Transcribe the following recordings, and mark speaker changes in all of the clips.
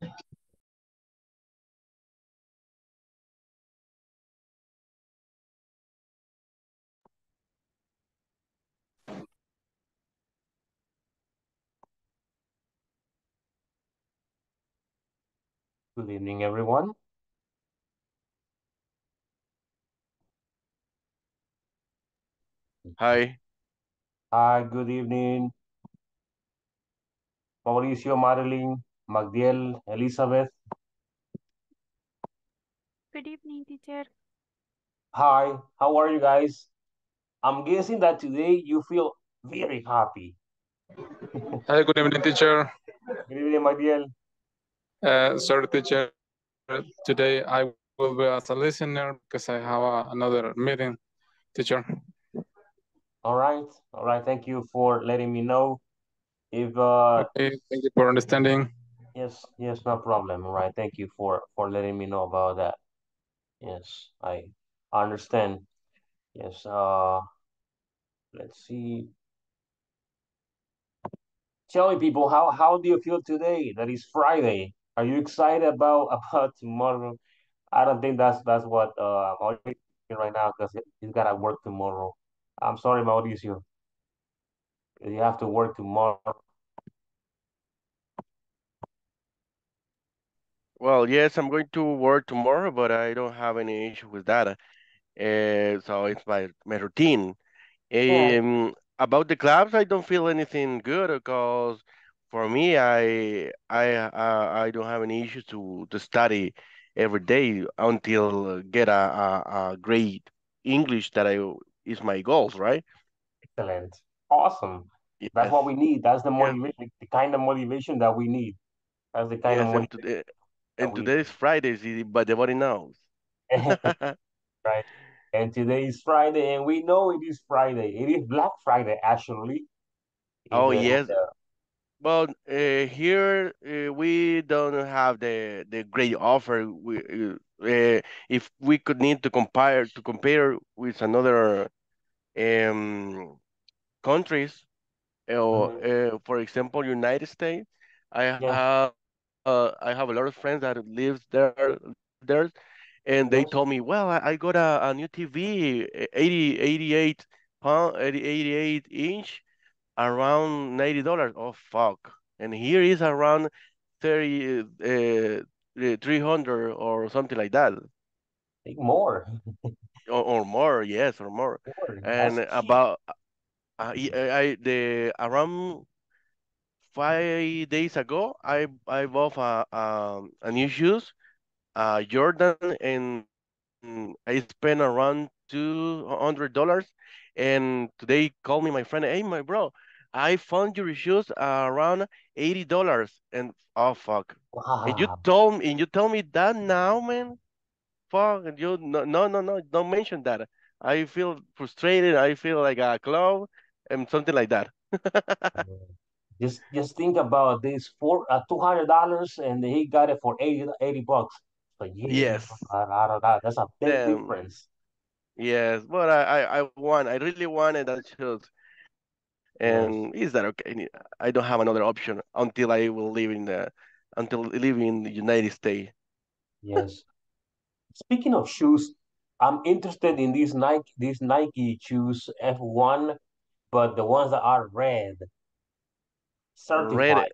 Speaker 1: Good evening, everyone.
Speaker 2: Hi.
Speaker 1: Hi, good evening. Mauricio, Marilyn, Magdiel, Elizabeth.
Speaker 3: Good evening, teacher.
Speaker 1: Hi, how are you guys? I'm guessing that today you feel very happy.
Speaker 4: Hi, good evening, teacher.
Speaker 1: Good evening, Magdiel.
Speaker 4: Uh, sorry, teacher. Today I will be as a listener because I have a, another meeting, teacher.
Speaker 1: All right, all right. Thank you for letting me know. If uh,
Speaker 4: okay, thank you for understanding.
Speaker 1: Yes, yes, no problem. All right, thank you for for letting me know about that. Yes, I understand. Yes. Uh, let's see. Tell me, people, how how do you feel today? That is Friday. Are you excited about about tomorrow? I don't think that's that's what uh Mauricio right now because he's gotta work tomorrow. I'm sorry, Mauricio. You have to work tomorrow.
Speaker 2: Well, yes, I'm going to work tomorrow, but I don't have any issue with that. Uh, so it's my my routine.
Speaker 1: Yeah.
Speaker 2: Um, about the clubs, I don't feel anything good because for me, I I uh, I don't have any issues to to study every day until get a, a, a great English that I is my goals, right?
Speaker 1: Excellent. Awesome. That's what we need. That's the
Speaker 2: Yes.
Speaker 1: motivation, the kind of motivation that we need. That's the kind of
Speaker 2: Yes, and today
Speaker 1: we
Speaker 2: is Friday, but the body knows.
Speaker 1: right. And today is Friday, and we know it is Friday. It is Black Friday, actually.
Speaker 2: Oh
Speaker 1: the,
Speaker 2: yes.
Speaker 1: the,
Speaker 2: Well, uh, here uh, we don't have the the great offer. We uh, uh, if we could need to compare to compare with another um countries, or
Speaker 1: Mhm.
Speaker 2: uh, for example, United States. I
Speaker 1: Yeah.
Speaker 2: have uh, I have a lot of friends that lives there there, and they told me, well, I, I got a, a new TV, eh, 80, 88 pound, 80, 88 inch around ninety dollars. Oh fuck! And here is around thirty, uh, three hundred or something like that,
Speaker 1: more.
Speaker 2: or, or more. Yes, or more.
Speaker 1: More.
Speaker 2: And about uh, I, I the around five days ago, I I bought a um a new shoes, uh Jordan, and I spent around two hundred dollars. And today called me my friend, hey my bro, I found your shoes around eighty dollars. And oh fuck. And you told me and you tell me that now, man? Fuck, and you no no no no don't mention that. I feel frustrated, I feel like a clown and something like that.
Speaker 1: Just just think about this four uh, two hundred dollars and he got it for 80, 80 bucks. So yeah,
Speaker 2: Yes.
Speaker 1: I, I don't know. That's a big difference.
Speaker 2: Yes, but I, I, I want, I really wanted that shoes.
Speaker 1: Yes,
Speaker 2: And is that okay? I don't have another option until I will live in the, until live in the United States.
Speaker 1: yes. Speaking of shoes, I'm interested in these Nike these Nike shoes F1, but the ones that are red, Certified.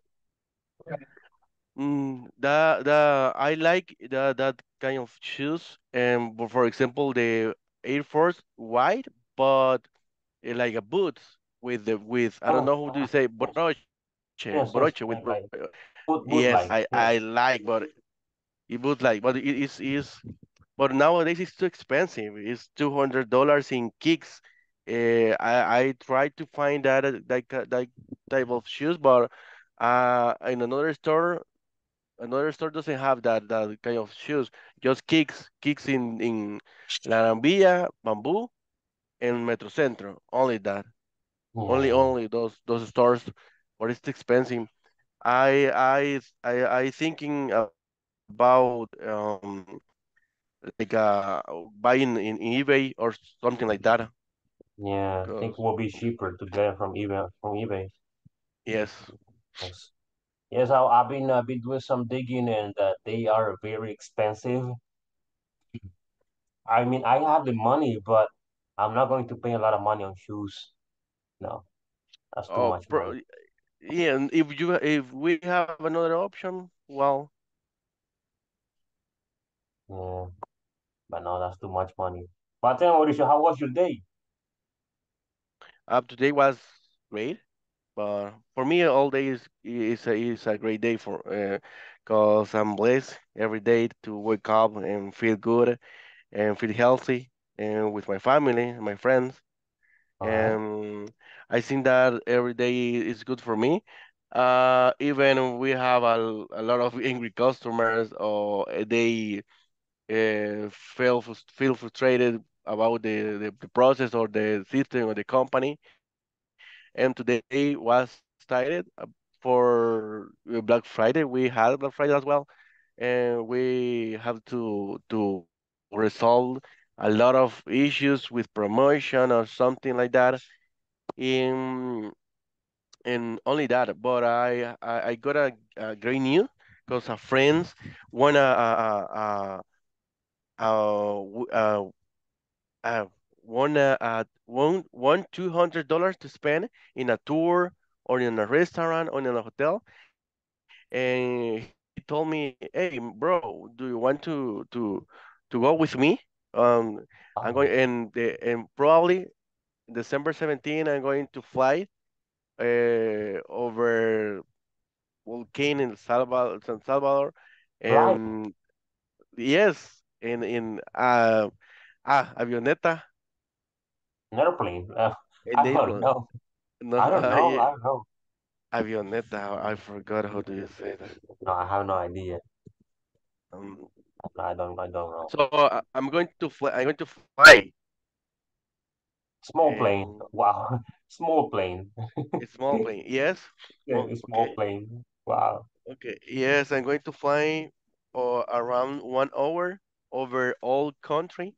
Speaker 2: mm, the, the, I like the, that kind of shoes. And for for example, the Air Force white, but eh, like a boots with the, with, I don't
Speaker 1: Oh,
Speaker 2: know who do you say, broche,
Speaker 1: yes, yes,
Speaker 2: broche with,
Speaker 1: like,
Speaker 2: bro-
Speaker 1: like boot boot
Speaker 2: yes,
Speaker 1: like
Speaker 2: I, I like, but it would like, but it is, is But nowadays it's too expensive. It's two hundred dollars in kicks. Uh, I I tried to find that uh, that that type of shoes, but uh, in another store, another store doesn't have that that kind of shoes. Just kicks, kicks in in La Arambilla, Bamboo, and Metrocentro. Only that. Only only those those stores. But it's expensive. I I I I thinking about um like uh buying in, in eBay or something like that.
Speaker 1: Yeah. I think it will be cheaper to get it from eBay from eBay.
Speaker 2: yes,
Speaker 1: Yes, Yes, I, I've been I've been doing some digging and uh, they are very expensive. I mean, I have the money, but I'm not going to pay a lot of money on shoes. No, that's too
Speaker 2: Oh,
Speaker 1: much money.
Speaker 2: yeah, and if you if we have another option, well,
Speaker 1: Yeah, but no, that's too much money. But then, Mauricio, how was your day?
Speaker 2: Up to date was great. But for me, all day is is a, is a great day for uh, cause I'm blessed every day to wake up and feel good and feel healthy and with my family, and my friends.
Speaker 1: All right.
Speaker 2: And I think that every day is good for me. Uh, even we have a, a lot of angry customers or they uh, feel feel frustrated about the, the, the process or the system or the company. And today was started uh, for uh, Black Friday. We had Black Friday as well, and we have to to resolve a lot of issues with promotion or something like that. In and only that, but I I, I got a, a great news because a friends won a a, a, a, a, uh, one uh, uh one one two hundred dollars to spend in a tour or in a restaurant or in a hotel. And he told me hey bro do you want to to to go with me? Um i'm going and the, and probably december 17 i'm going to fly uh over volcano in salvador san salvador. And yes in in uh ah avioneta
Speaker 1: an airplane. Uh, I don't know.
Speaker 2: No,
Speaker 1: I don't know. I don't know.
Speaker 2: avioneta. I forgot how do you say that.
Speaker 1: No, I have no idea.
Speaker 2: Um,
Speaker 1: I don't. I don't know.
Speaker 2: so uh, I'm going to fly. I'm going to fly
Speaker 1: Small plane. Wow. Small plane.
Speaker 2: small plane. Yes.
Speaker 1: Yeah, small
Speaker 2: okay.
Speaker 1: plane. Wow.
Speaker 2: Okay. Yes, I'm going to fly uh, around one hour over all country,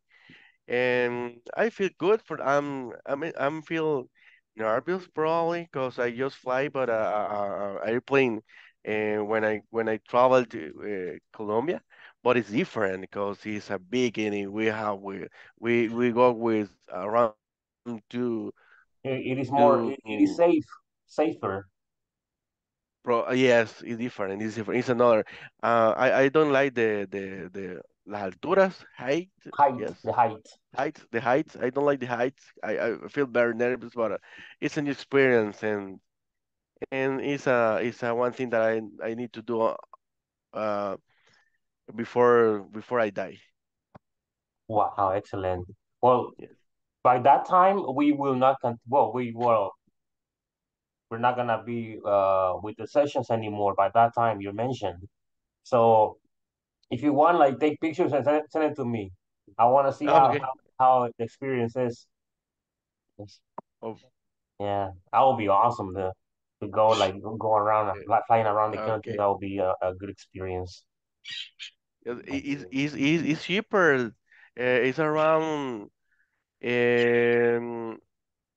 Speaker 2: and I feel good for. I'm. I'm. I'm feel nervous probably because I just fly, but uh, uh, uh, airplane. And when I when I travel to uh, Colombia, but it's different because it's a big and we have we we we go with around two
Speaker 1: It, is more.
Speaker 2: two
Speaker 1: It, is safe. Safer.
Speaker 2: pro yes it's different it's different it's another uh I I don't like the the the las alturas height
Speaker 1: Height.
Speaker 2: yes
Speaker 1: The height.
Speaker 2: heights the heights I don't like the heights I I feel very nervous but uh, it's a new experience and and it's a it's a one thing that I I need to do uh before before I die
Speaker 1: Wow. Excellent. Well, by that time we will not. Con well, we will. We're not gonna be uh with the sessions anymore. By that time, you mentioned. So if you want, like, take pictures and send, send it to me. I want to see how,
Speaker 2: okay
Speaker 1: how how the experience is.
Speaker 2: Oh,
Speaker 1: Yeah, that would be awesome to to go like go around flying around the country.
Speaker 2: okay
Speaker 1: That would be a, a good experience.
Speaker 2: It's it's it's it's cheaper uh, it's around um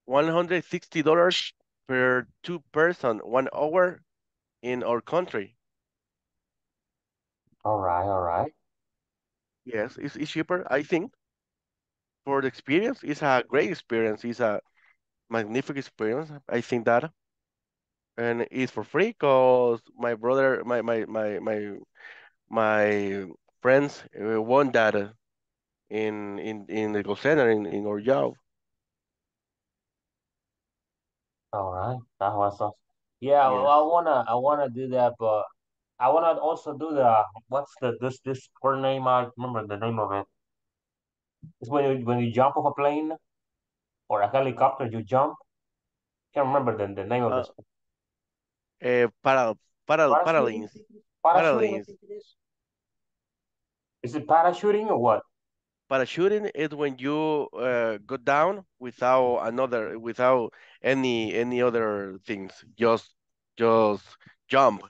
Speaker 2: one hundred sixty dollars per two person one hour in our country.
Speaker 1: All right, all right.
Speaker 2: Yes, it's, it's cheaper. I think for the experience, it's a great experience. It's a magnificent experience. I think that, and it's for free because my brother, my my my my my friends uh, won that uh, in in in the call center in in our job.
Speaker 1: All right. That was awesome. Yeah, well,
Speaker 2: Yes.
Speaker 1: I wanna I wanna do that, but I wanna also do the what's the this this sport name? I remember the name of it. It's when you when you jump off a plane or a helicopter, you jump. Can't remember the, the name of
Speaker 2: Uh,
Speaker 1: this.
Speaker 2: uh, para para
Speaker 1: Parachuting?
Speaker 2: paralines
Speaker 1: Parachuting, I
Speaker 2: paralines
Speaker 1: think it is. Is it parachuting or what?
Speaker 2: Parachuting is when you uh, go down without another, without any any other things, just just jump.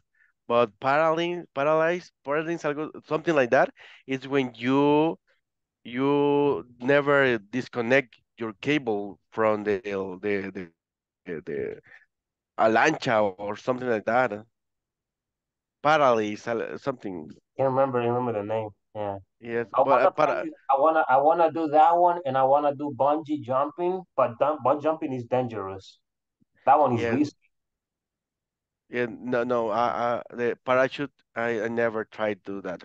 Speaker 2: But paralyze, paralyze, paralyze, algo, something like that is when you you never disconnect your cable from the the the, the a lancha or something like that. paralysis, uh, something.
Speaker 1: Can't remember remember the name. Yeah.
Speaker 2: Yes,
Speaker 1: I
Speaker 2: but
Speaker 1: wanna practice- I wanna I wanna do that one and I wanna do bungee jumping, but bungee jumping is dangerous. That one is
Speaker 2: Yeah.
Speaker 1: risky.
Speaker 2: Yeah, no, no, uh, uh, the parachute, I, I never tried to do that.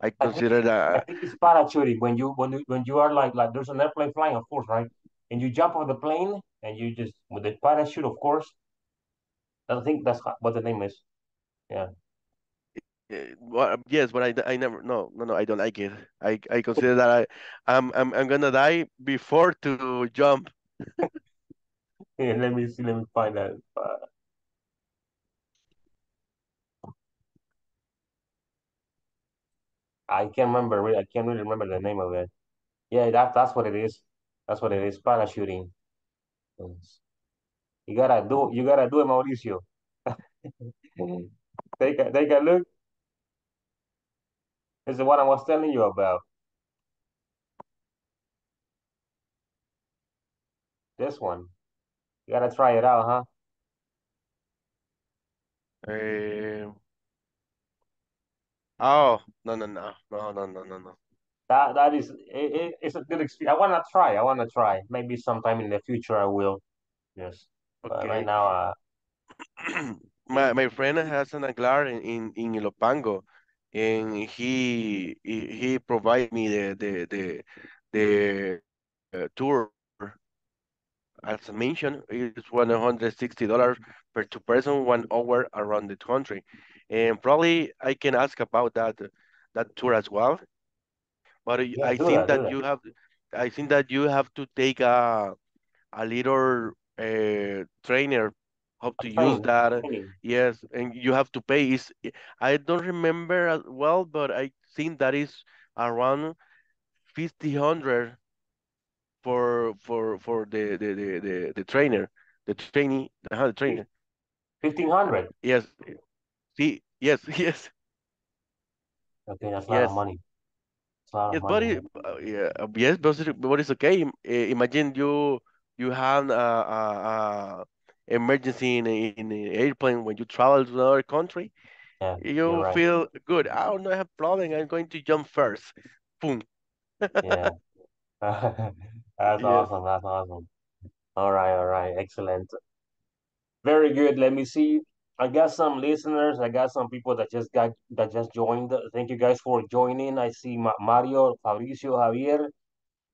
Speaker 2: I
Speaker 1: I
Speaker 2: consider
Speaker 1: I
Speaker 2: that,
Speaker 1: think it's parachuting when you when you when you are like like there's an airplane flying, of course, right? And you jump off the plane and you just with the parachute, of course. I think that's what the name is.
Speaker 2: Yeah. well, yes, but I, I never, no, no, no, I don't like it. I, I consider that I, I'm, I'm, I'm gonna die before to jump.
Speaker 1: Yeah, let me see. Let me find that. Uh, I can't remember. re- I can't really remember the name of it. Yeah, that that's what it is. That's what it is. Parachuting. You gotta do. You gotta do it, Mauricio. Take a take a look. This is what I was telling you about. This one. You gotta try it out, huh?
Speaker 2: Uh, oh, no, no, no, no, no, no, no, no.
Speaker 1: That that is it, it, it's a good experience. I wanna try. I wanna try. Maybe sometime in the future I will. Yes. But
Speaker 2: Okay.
Speaker 1: right now, uh,
Speaker 2: my my friend has an aguilar in in, in Ilopango, and he he, he provide me the the the the uh, tour. As I mentioned, it's one hundred sixty dollars per two person, one hour around the country, and probably I can ask about that that tour as well. But I-
Speaker 1: Yeah,
Speaker 2: I think
Speaker 1: that,
Speaker 2: that you have, I think that you have to take a a little uh, trainer how to use that. Yes, and you have to pay. Is I don't remember as well, but I think that is around fifty hundred for for for the the the the, the trainer, the trainee, uh, the trainer.
Speaker 1: Fifteen hundred.
Speaker 2: Yes, see, yes, yes,
Speaker 1: Okay, that's a lot of money. It's a lot
Speaker 2: Yes, but it, uh, yeah, uh, yes, but it, but it's okay. Imagine you you have a, a, a emergency in in an airplane when you travel to another country.
Speaker 1: Yeah, you're right.
Speaker 2: feel good. I don't have problem. I'm going to jump first. Boom.
Speaker 1: Yeah. That's
Speaker 2: Yes.
Speaker 1: awesome. That's awesome. All right, all right. Excellent. Very good. Let me see. I got some listeners. I got some people that just got that just joined. Thank you guys for joining. I see Mario, Fabricio, Javier.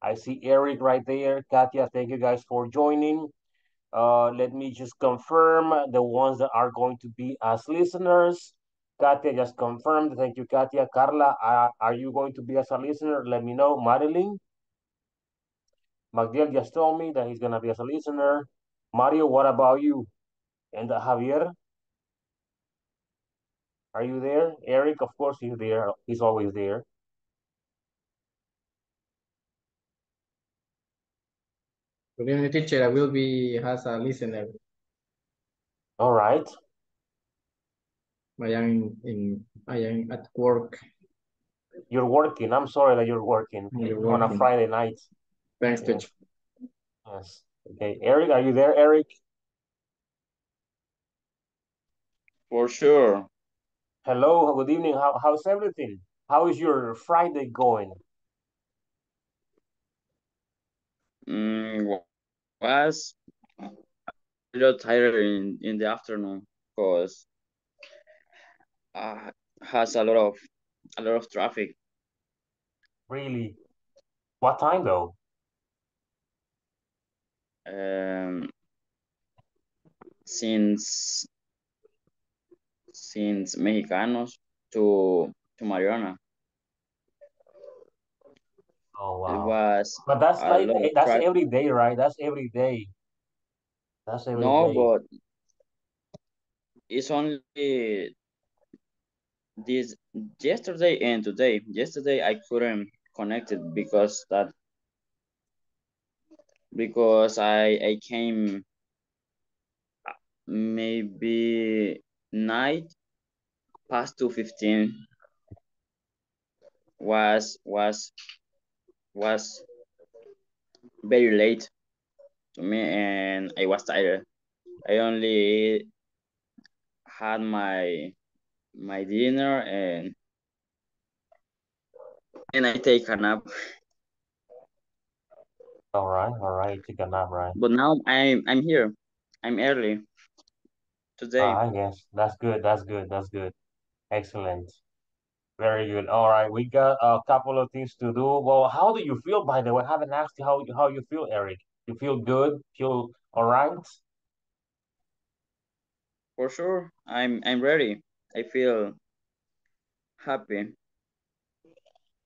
Speaker 1: I see Eric right there. Katia, thank you guys for joining. Uh, let me just confirm the ones that are going to be as listeners. Katia just confirmed. Thank you, Katia. Carla, uh, are you going to be as a listener? Let me know. Madeline. Magdiel just told me that he's gonna be as a listener. Mario, what about you? And uh, Javier, are you there? Eric, of course he's there. He's always there.
Speaker 5: Good evening, teacher. I will be as a listener.
Speaker 1: All right.
Speaker 5: I am in, I am at work.
Speaker 1: You're working. I'm sorry that you're working
Speaker 5: You're
Speaker 1: on a. Friday night.
Speaker 5: Thanks,
Speaker 1: Yeah.
Speaker 5: teacher.
Speaker 1: Yes. Okay. Eric, are you there, Eric?
Speaker 6: For sure.
Speaker 1: Hello. Good evening. How, how's everything? How is your Friday going?
Speaker 6: Mm, wa- was a little tired in, in the afternoon because uh, has a lot of a lot of traffic.
Speaker 1: Really? What time though?
Speaker 6: Um, since since Mejicanos to to Mariana.
Speaker 1: Oh wow!
Speaker 6: It was
Speaker 1: But that's like that's every day, right? That's every day. That's every
Speaker 6: No,
Speaker 1: day.
Speaker 6: but it's only this yesterday and today. Yesterday I couldn't connect it because that because I I came uh, maybe night past two fifteen was was was very late to me and I was tired. I only had my my dinner and and I take a nap.
Speaker 1: All right, all right. Take a nap, right?
Speaker 6: But now I'm I'm here. I'm early today.
Speaker 1: Ah, yes, that's good. That's good. That's good. Excellent. Very good. All right, we got a couple of things to do. Well, how do you feel, by the way? I haven't asked you how how you feel, Eric. You feel good? Feel all right?
Speaker 6: For sure, I'm I'm ready. I feel happy.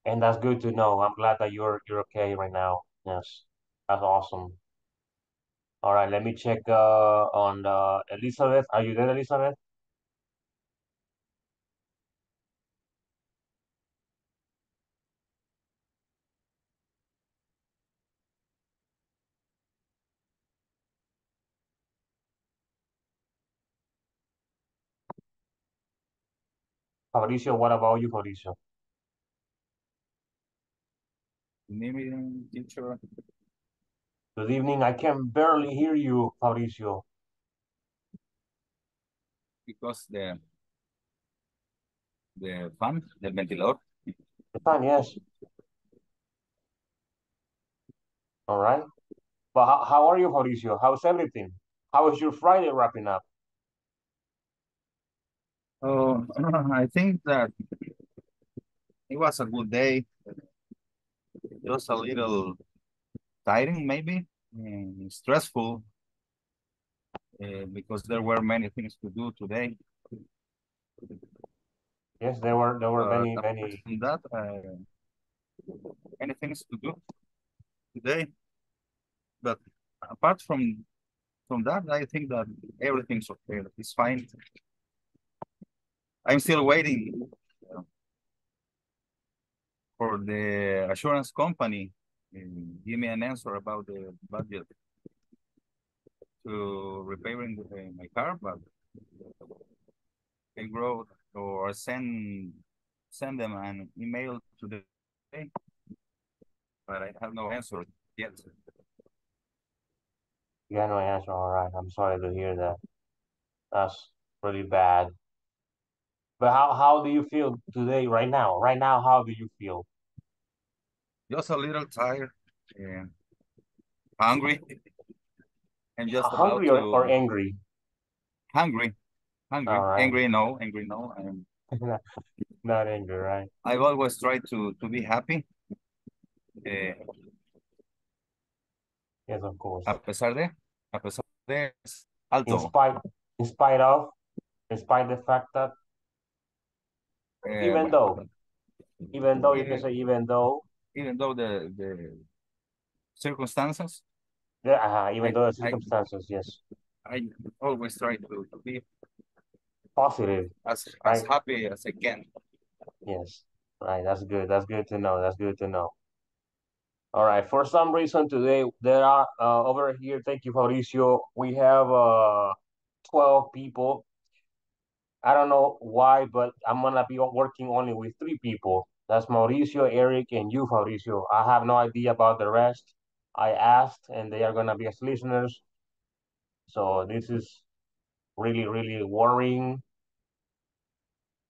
Speaker 1: And that's good to know. I'm glad that you're you're okay right now. Yes, that's awesome. All right, let me check uh on uh Elizabeth. Are you there, Elizabeth? Fabricio, what about you, Fabricio?
Speaker 7: Good evening, teacher.
Speaker 1: Good evening. I can barely hear you, Fabricio.
Speaker 7: Because the the fan, the ventilador.
Speaker 1: Fine, yes. All right. But how, how are you, Mauricio? How's everything? How is your Friday wrapping up?
Speaker 7: Oh, I think that it was a good day. It was a little tiring, maybe, and stressful, uh, because there were many things to do today.
Speaker 1: Yes, there were there were
Speaker 7: But
Speaker 1: many many.
Speaker 7: that, uh, many things to do today. But apart from from that, I think that everything's okay. It's fine. I'm still waiting for the assurance company uh, give me an answer about the budget to repairing the, uh, my car, but I wrote or send send them an email to the today, but I have no answer yet.
Speaker 1: Yeah, no answer. All right. I'm sorry to hear that. That's pretty bad. But how how do you feel today, right now? Right now, how do you feel?
Speaker 7: Just a little tired and hungry, and just
Speaker 1: Hungry or, or
Speaker 7: to
Speaker 1: angry?
Speaker 7: hungry, hungry,
Speaker 1: right.
Speaker 7: angry. No, angry. No, I'm
Speaker 1: Not angry, right?
Speaker 7: I've always tried to to be happy. Uh,
Speaker 1: Yes, of course.
Speaker 7: a pesar de, a pesar de es
Speaker 1: In
Speaker 7: alto.
Speaker 1: spite in spite of, in spite the fact that even though, even though you can say even though,
Speaker 7: even though the the circumstances,
Speaker 1: yeah, uh, even
Speaker 7: I
Speaker 1: though the
Speaker 7: I
Speaker 1: circumstances, yes,
Speaker 7: I always try to, be
Speaker 1: positive,
Speaker 7: as
Speaker 1: right?
Speaker 7: as happy as I can.
Speaker 1: Yes, right. That's good. That's good to know. That's good to know. All right. For some reason today, there are uh, over here. Thank you, Mauricio. We have uh 12 people. I don't know why, but I'm gonna be working only with three people. That's Mauricio, Eric, and you, Mauricio. I have no idea about the rest. I asked, and they are gonna be as listeners. So this is really, really worrying.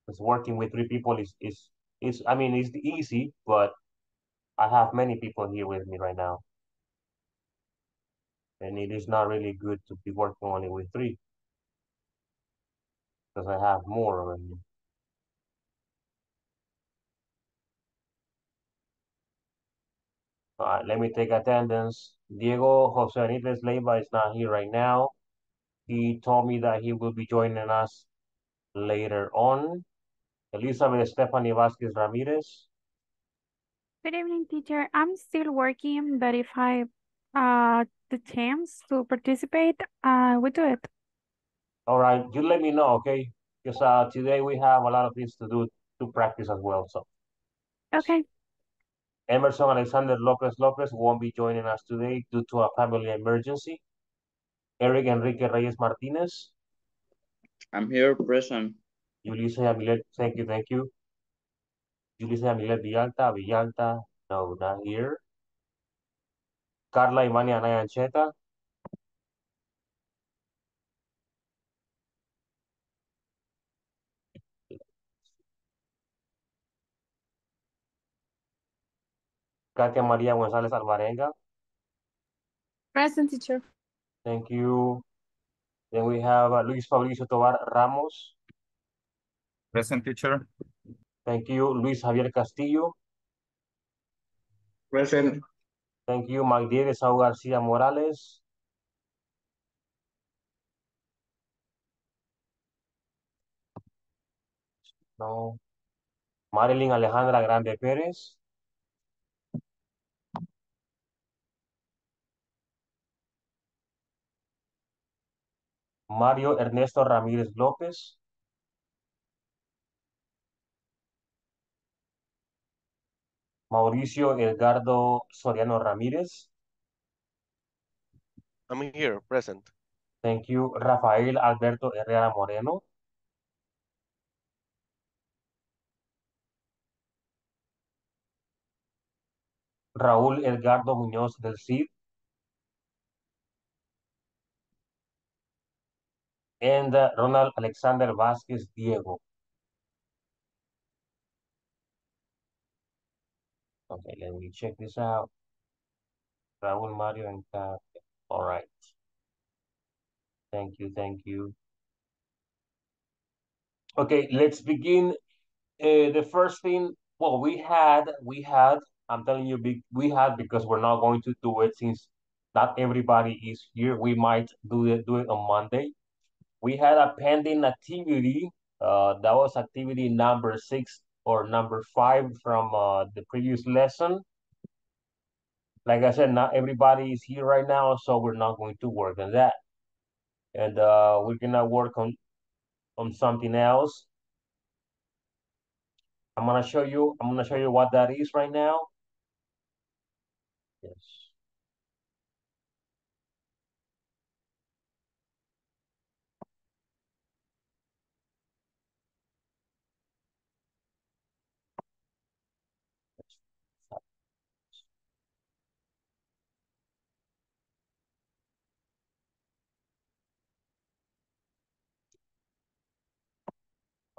Speaker 1: Because working with three people is is is I mean it's easy, but I have many people here with me right now. And it is not really good to be working only with three. Because I have more already. All right, let me take attendance. Diego Jose Benitez Leiva is not here right now. He told me that he will be joining us later on. Elizabeth Stephanie Vasquez Ramirez.
Speaker 3: Good evening, teacher. I'm still working, but if I uh the chance to participate, I will do it.
Speaker 1: All right, you let me know, okay? Because uh, today we have a lot of things to do to practice as well. So
Speaker 3: Okay.
Speaker 1: Emerson Alexander Lopez Lopez won't be joining us today due to a family emergency. Eric Enrique Reyes Martinez.
Speaker 6: I'm here present.
Speaker 1: Ulysses Amilet, thank you, thank you. Ulysses Amilet Villalta, Villalta, no, not here. Carla Ivania Anaya Katia Maria González Alvarenga.
Speaker 8: Present teacher.
Speaker 1: Thank you. Then we have uh, Luis Fabricio Tobar Ramos.
Speaker 7: Present teacher.
Speaker 1: Thank you. Luis Javier Castillo.
Speaker 5: Present.
Speaker 1: Thank you. Magdiel Saúl García Morales. No. Marilyn Alejandra Grande Pérez. Mario Ernesto Ramírez López. Mauricio Edgardo Soriano Ramírez.
Speaker 2: I'm here, present.
Speaker 1: Thank you. Rafael Alberto Herrera Moreno. Raúl Edgardo Muñoz del Cid. And uh, Ronald Alexander Vázquez Diego. Okay, let me check this out. Raúl Mario and. All right. Thank you, thank you. Okay, let's begin. Uh, the first thing, well, we had, we had, I'm telling you, we had because we're not going to do it since not everybody is here. We might do it, do it on Monday. We had a pending activity. Uh, that was activity number six or number five from uh, the previous lesson. Like I said, not everybody is here right now, so we're not going to work on that. And uh, we're gonna work on on something else. I'm gonna show you, I'm gonna show you what that is right now. Yes.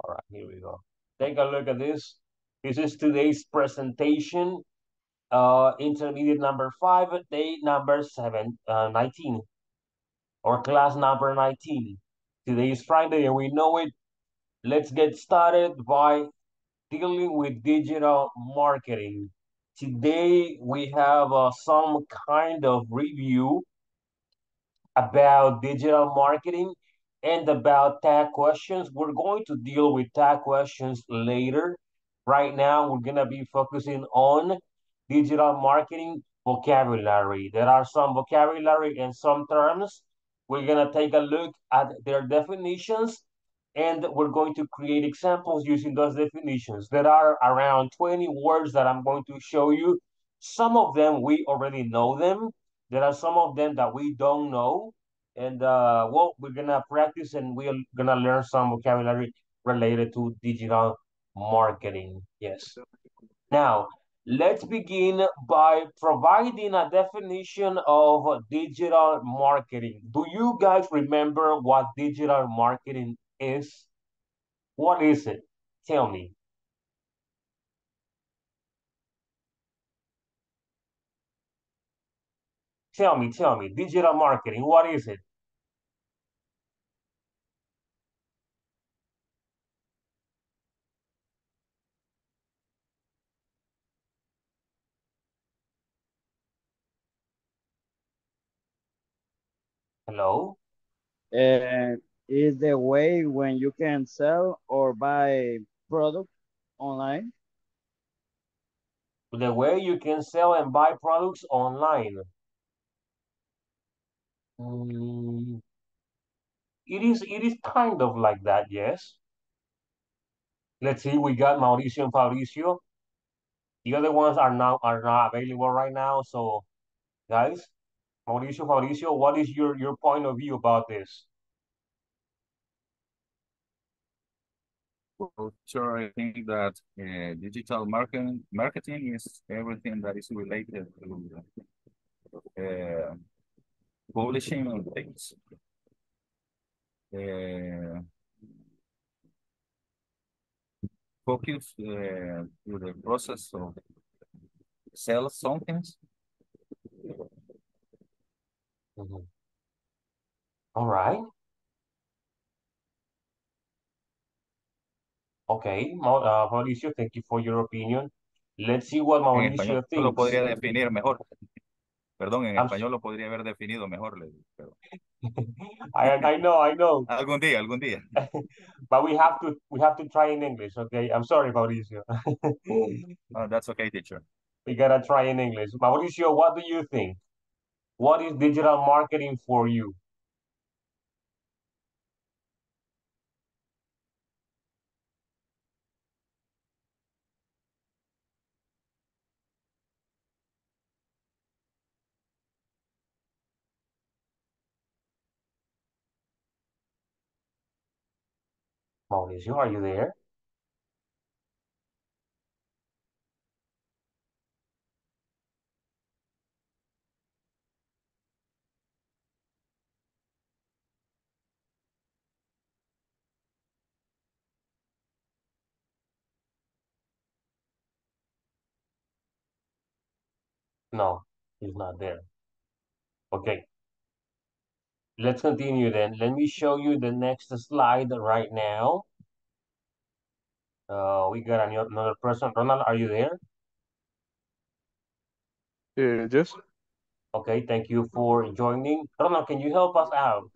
Speaker 1: All right, here we go. Take a look at this. This is today's presentation. Uh, intermediate number five, day number seven, uh, 19, or class number 19. Today is Friday and we know it. Let's get started by dealing with digital marketing. Today we have uh, some kind of review about digital marketing and about tag questions. We're going to deal with tag questions later. Right now, we're going to be focusing on digital marketing vocabulary. There are some vocabulary and some terms. We're going to take a look at their definitions and we're going to create examples using those definitions. There are around 20 words that I'm going to show you. Some of them, we already know them. There are some of them that we don't know. And uh, well, we're gonna practice and we're gonna learn some vocabulary related to digital marketing. Yes. Now, let's begin by providing a definition of digital marketing. Do you guys remember what digital marketing is? What is it? Tell me. Tell me, tell me, digital marketing, what is it? Hello?
Speaker 6: Uh, is the way when you can sell or buy product online.
Speaker 1: The way you can sell and buy products online. Mm, it is it is kind of like that, yes. Let's see, we got Mauricio and Fabricio. The other ones are now are not available right now. So guys, Mauricio, Fabricio, what is your, your point of view about this?
Speaker 7: Well, sure, I think that uh, digital marketing marketing is everything that is related to uh, publishing things. Uh, focus uh, to the process of sell something.
Speaker 1: Mhm. All right. Okay, uh, Mauricio, thank you for your opinion. Let's see what Mauricio
Speaker 7: español lo
Speaker 1: thinks.
Speaker 7: podría definir mejor. Perdón, en
Speaker 1: I'm
Speaker 7: español lo podría haber definido mejor. le digo, pero
Speaker 1: I I know, I know,
Speaker 7: algún día, algún día.
Speaker 1: but we have to we have to try in English. Okay, I'm sorry, Mauricio.
Speaker 7: Oh, that's okay, teacher.
Speaker 1: We gotta try in English. Mauricio, what do you think? What is digital marketing for you? Mauricio, are you there? No, he's not there. Okay. Let's continue then. Let me show you the next slide right now. Uh, we got another person. Ronald, are you there?
Speaker 9: Uh, yes.
Speaker 1: Okay, thank you for joining. Ronald, can you help us out?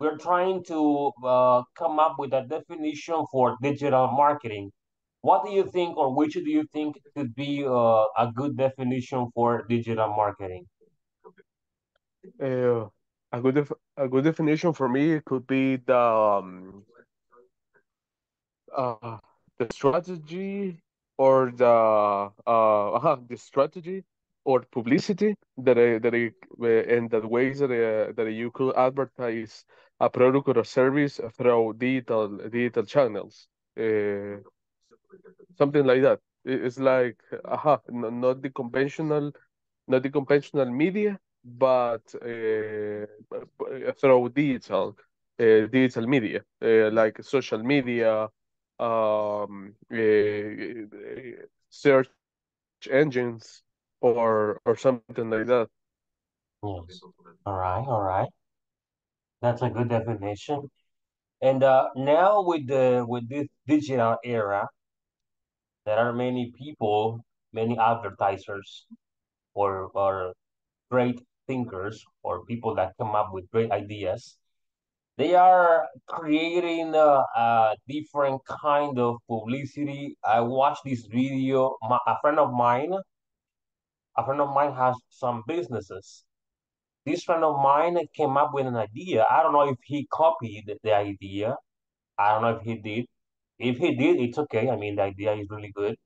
Speaker 1: We're trying to uh, come up with a definition for digital marketing. What do you think, or which do you think could be uh, a good definition for digital marketing?
Speaker 9: Uh, a good def a good definition for me could be the um, uh, the strategy or the uh, uh the strategy or publicity that I, that I, uh, and the ways that uh, that you could advertise a product or a service through digital digital channels. Uh, something like that. It's like aha, no, not the conventional, not the conventional media, but uh, through digital, uh, digital media, uh, like social media, um, search engines, or or something like that.
Speaker 1: Yes. All right, all right. That's a good definition. And uh, now with the with this digital era, there are many people, many advertisers, or or great thinkers, or people that come up with great ideas. They are creating a, a different kind of publicity. I watched this video. My, a friend of mine, a friend of mine has some businesses. This friend of mine came up with an idea. I don't know if he copied the idea. I don't know if he did. If he did, it's okay. I mean, the idea is really good.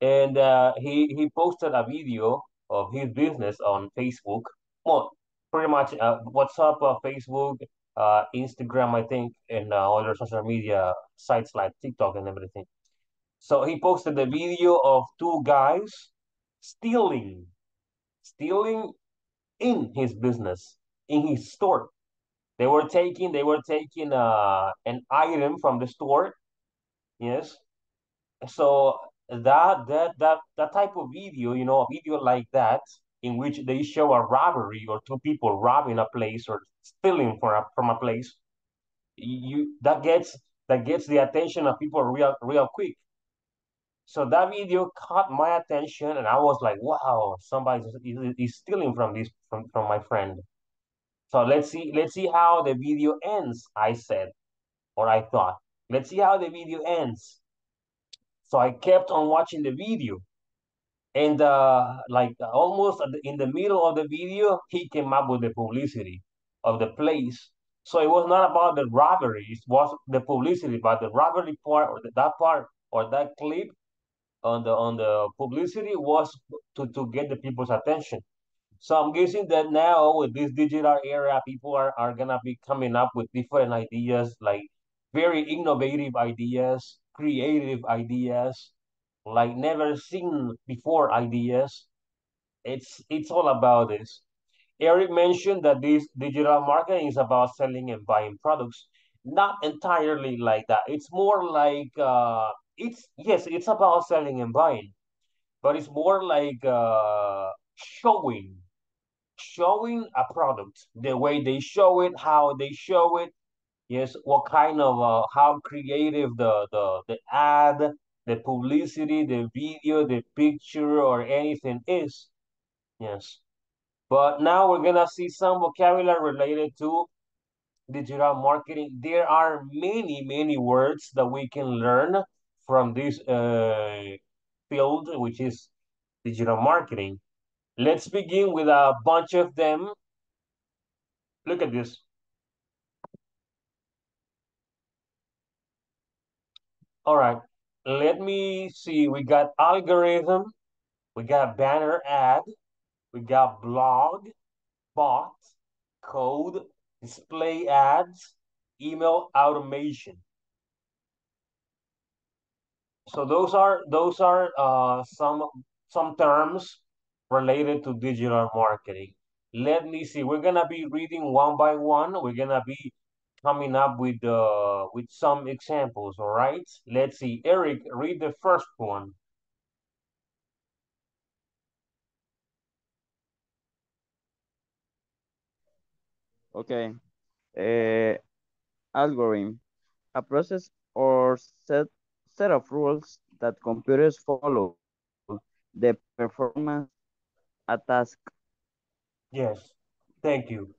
Speaker 1: And uh, he he posted a video of his business on Facebook. Well, pretty much uh, WhatsApp, uh, Facebook, uh, Instagram, I think, and uh, other social media sites like TikTok and everything. So he posted the video of two guys stealing, stealing in his business, in his store. They were taking, they were taking uh, an item from the store. Yes, so that that that that type of video, you know, a video like that in which they show a robbery or two people robbing a place or stealing from a from a place, you that gets that gets the attention of people real real quick. So that video caught my attention, and I was like, "Wow, somebody is, stealing from this from from my friend." So let's see let's see how the video ends. I said, or I thought, let's see how the video ends. So I kept on watching the video. And uh, like almost in the middle of the video, he came up with the publicity of the place. So it was not about the robbery, it was the publicity, but the robbery part or the, that part or that clip on the on the publicity was to, to get the people's attention. So I'm guessing that now with this digital era, people are, are gonna be coming up with different ideas, like very innovative ideas, creative ideas, like never seen before ideas. It's it's all about this. Eric mentioned that this digital marketing is about selling and buying products. Not entirely like that. It's more like uh, it's yes, it's about selling and buying, but it's more like uh, showing, showing a product, the way they show it, how they show it, yes, what kind of, uh, how creative the, the, the ad, the publicity, the video, the picture, or anything is, yes. But now we're gonna see some vocabulary related to digital marketing. There are many, many words that we can learn from this uh, field, which is digital marketing. Let's begin with a bunch of them. Look at this. All right, let me see. We got algorithm, we got banner ad, we got blog, bot, code, display ads, email automation. So those are those are uh, some some terms related to digital marketing. Let me see. We're gonna be reading one by one. We're gonna be coming up with uh with some examples. All right. Let's see. Eric, read the first one.
Speaker 6: Okay. Uh, algorithm, a process or set set of rules that computers follow. The performance a task.
Speaker 1: Yes. Thank you.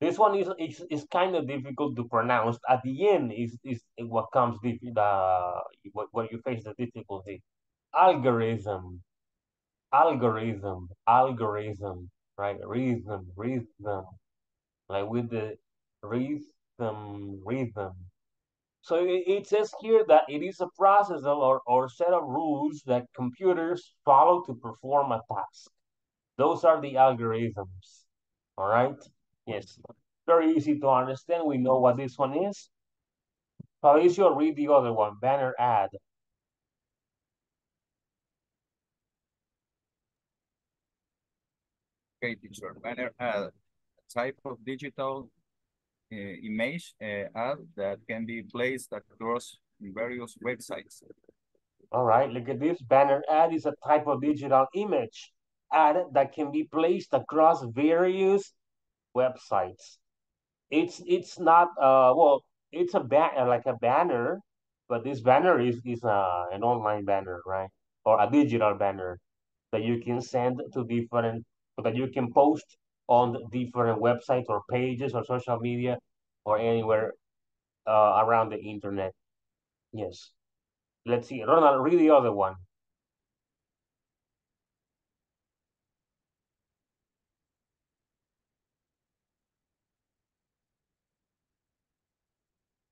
Speaker 1: This one is is, is kind of difficult to pronounce. At the end is is what comes the the what where you face the difficulty. Algorithm, algorithm, algorithm, right? Rhythm, rhythm, like with the rhythm, rhythm. So it, it says here that it is a process or, or set of rules that computers follow to perform a task. Those are the algorithms. All right. Yes. Very easy to understand. We know what this one is. Fabricio, read the other one. Banner ad.
Speaker 7: Okay, teacher. Banner ad, a type of digital uh, image uh, ad that can be placed across various websites.
Speaker 1: All right, look at this. Banner ad is a type of digital image ad that can be placed across various websites. It's it's not uh well, it's a ban like a banner, but this banner is is uh, an online banner, right? Or a digital banner that you can send to different that you can post on different websites or pages or social media or anywhere uh, around the internet. Yes. Let's see. Ronald, read the other one.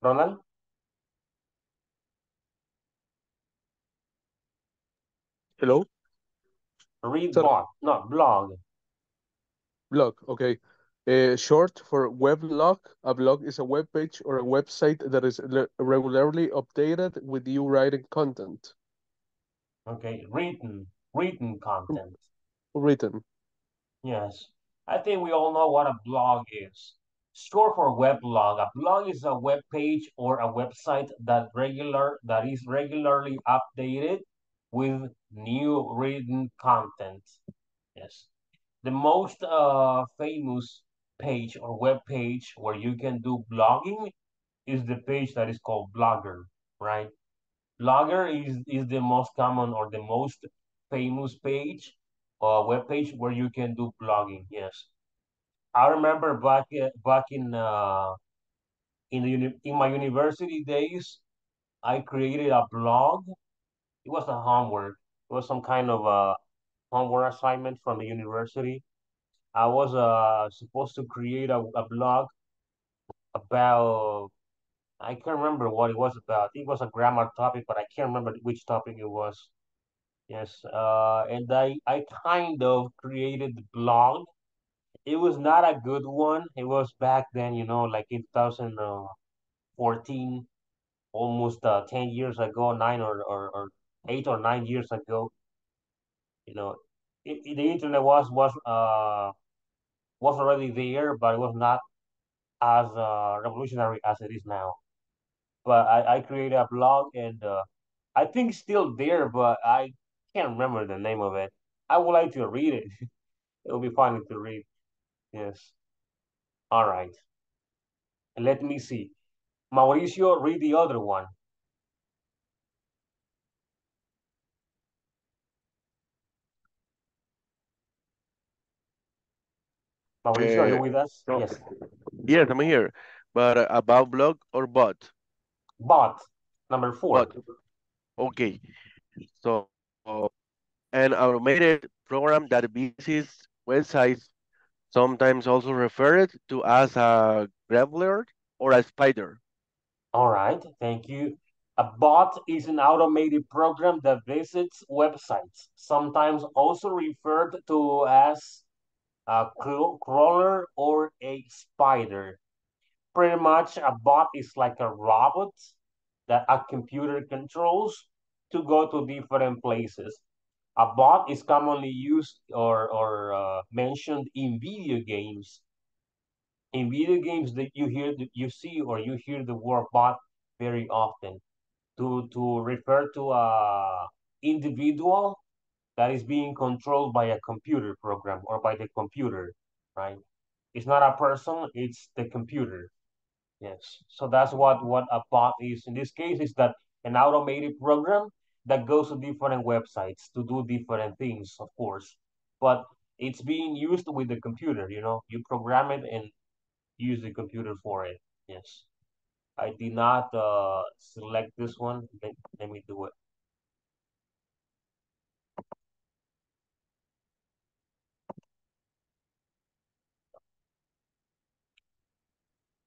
Speaker 1: Ronald?
Speaker 9: Hello?
Speaker 1: Read
Speaker 9: Sorry.
Speaker 1: blog. No, blog.
Speaker 9: Blog, okay. Uh, short for weblog. A blog is a web page or a website that is regularly updated with you writing content.
Speaker 1: Okay, written. Written content.
Speaker 9: Written.
Speaker 1: Yes. I think we all know what a blog is. Short for weblog. A blog is a web page or a website that regular that is regularly updated with new written content. Yes. The most uh, famous page or web page where you can do blogging is the page that is called Blogger, right? Blogger is, is the most common or the most famous page uh, web page where you can do blogging. Yes, I remember back back in uh, in the uni in my university days, I created a blog. It was a homework. It was some kind of a homework assignment from the university. I was uh supposed to create a, a blog about I can't remember what it was about. It was a grammar topic, but I can't remember which topic it was. Yes, uh, and I I kind of created the blog. It was not a good one. It was back then, you know, like in 2014, almost uh, 10 years ago, nine or, or, or eight or nine years ago. You know, it, it- the internet was was uh was already there, but it was not as uh, revolutionary as it is now. But I, I created a blog and uh, I think still there, but I can't remember the name of it. I would like to read it. It'll be funny to read. Yes. All right. Let me see. Mauricio, read the other one. Mauricio, are you
Speaker 2: Uh,
Speaker 1: with us?
Speaker 2: no.
Speaker 1: Yes.
Speaker 2: Yes, I'm here. But uh, about blog or bot?
Speaker 1: Bot, number four.
Speaker 2: Bot. Okay. So, uh, an automated program that visits websites, sometimes also referred to as a graveler or a spider.
Speaker 1: All right, thank you. A bot is an automated program that visits websites, sometimes also referred to as a crawler or a spider. Pretty much a bot is like a robot that a computer controls to go to different places. A bot is commonly used or, or uh, mentioned in video games. In video games that you hear, you see or you hear the word bot very often to, to refer to a individual that is being controlled by a computer program or by the computer, right? It's not a person, it's the computer. Yes. So that's what, what a bot is. In this case, is that an automated program that goes to different websites to do different things, of course. But it's being used with the computer, you know, you program it and use the computer for it. Yes. I did not uh, select this one. Let, let me do it.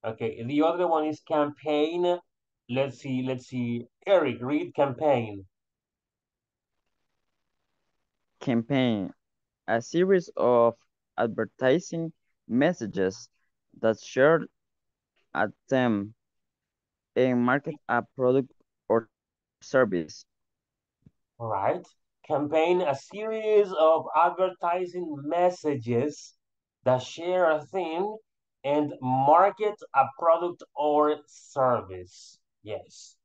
Speaker 1: Okay, the other one is campaign. Let's see, let's see. Eric, read campaign.
Speaker 6: Campaign, a series of advertising messages that share a theme and market a product or service.
Speaker 1: Right. Campaign, a series of advertising messages that share a theme and market a product or service. Yes,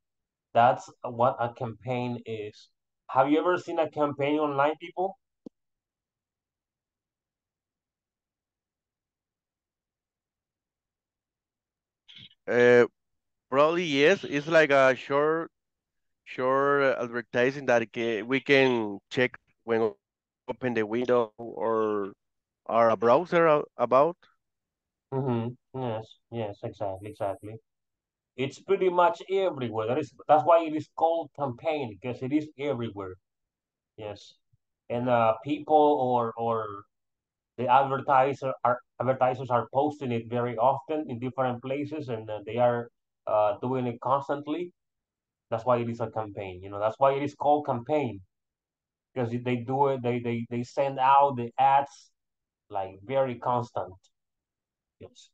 Speaker 1: that's what a campaign is. Have you ever seen a campaign online, people?
Speaker 2: Uh, probably yes. It's like a short, short advertising that we can check when open the window or or a browser about.
Speaker 1: Mm-hmm. Yes, yes, exactly, exactly. It's pretty much everywhere. That is that's why it is called campaign because it is everywhere. Yes, and uh, people or or the advertiser are advertisers are posting it very often in different places, and uh, they are uh, doing it constantly. That's why it is a campaign. You know, that's why it is called campaign because they do it. They they they send out the ads like very constant. Yes.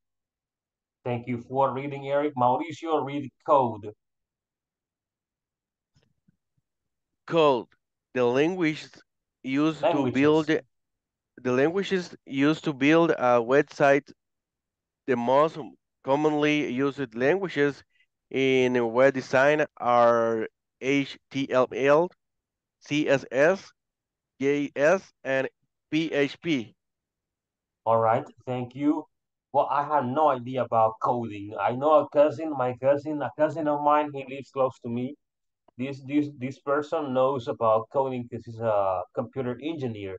Speaker 1: Thank you for reading, Eric. Mauricio, read code.
Speaker 2: Code, the language used to build the languages used to build a website. The most commonly used languages in web design are HTML, CSS, JS, and PHP.
Speaker 1: All right, thank you. Well, I have no idea about coding. I know a cousin, my cousin, a cousin of mine, he lives close to me. This this this person knows about coding because he's a computer engineer.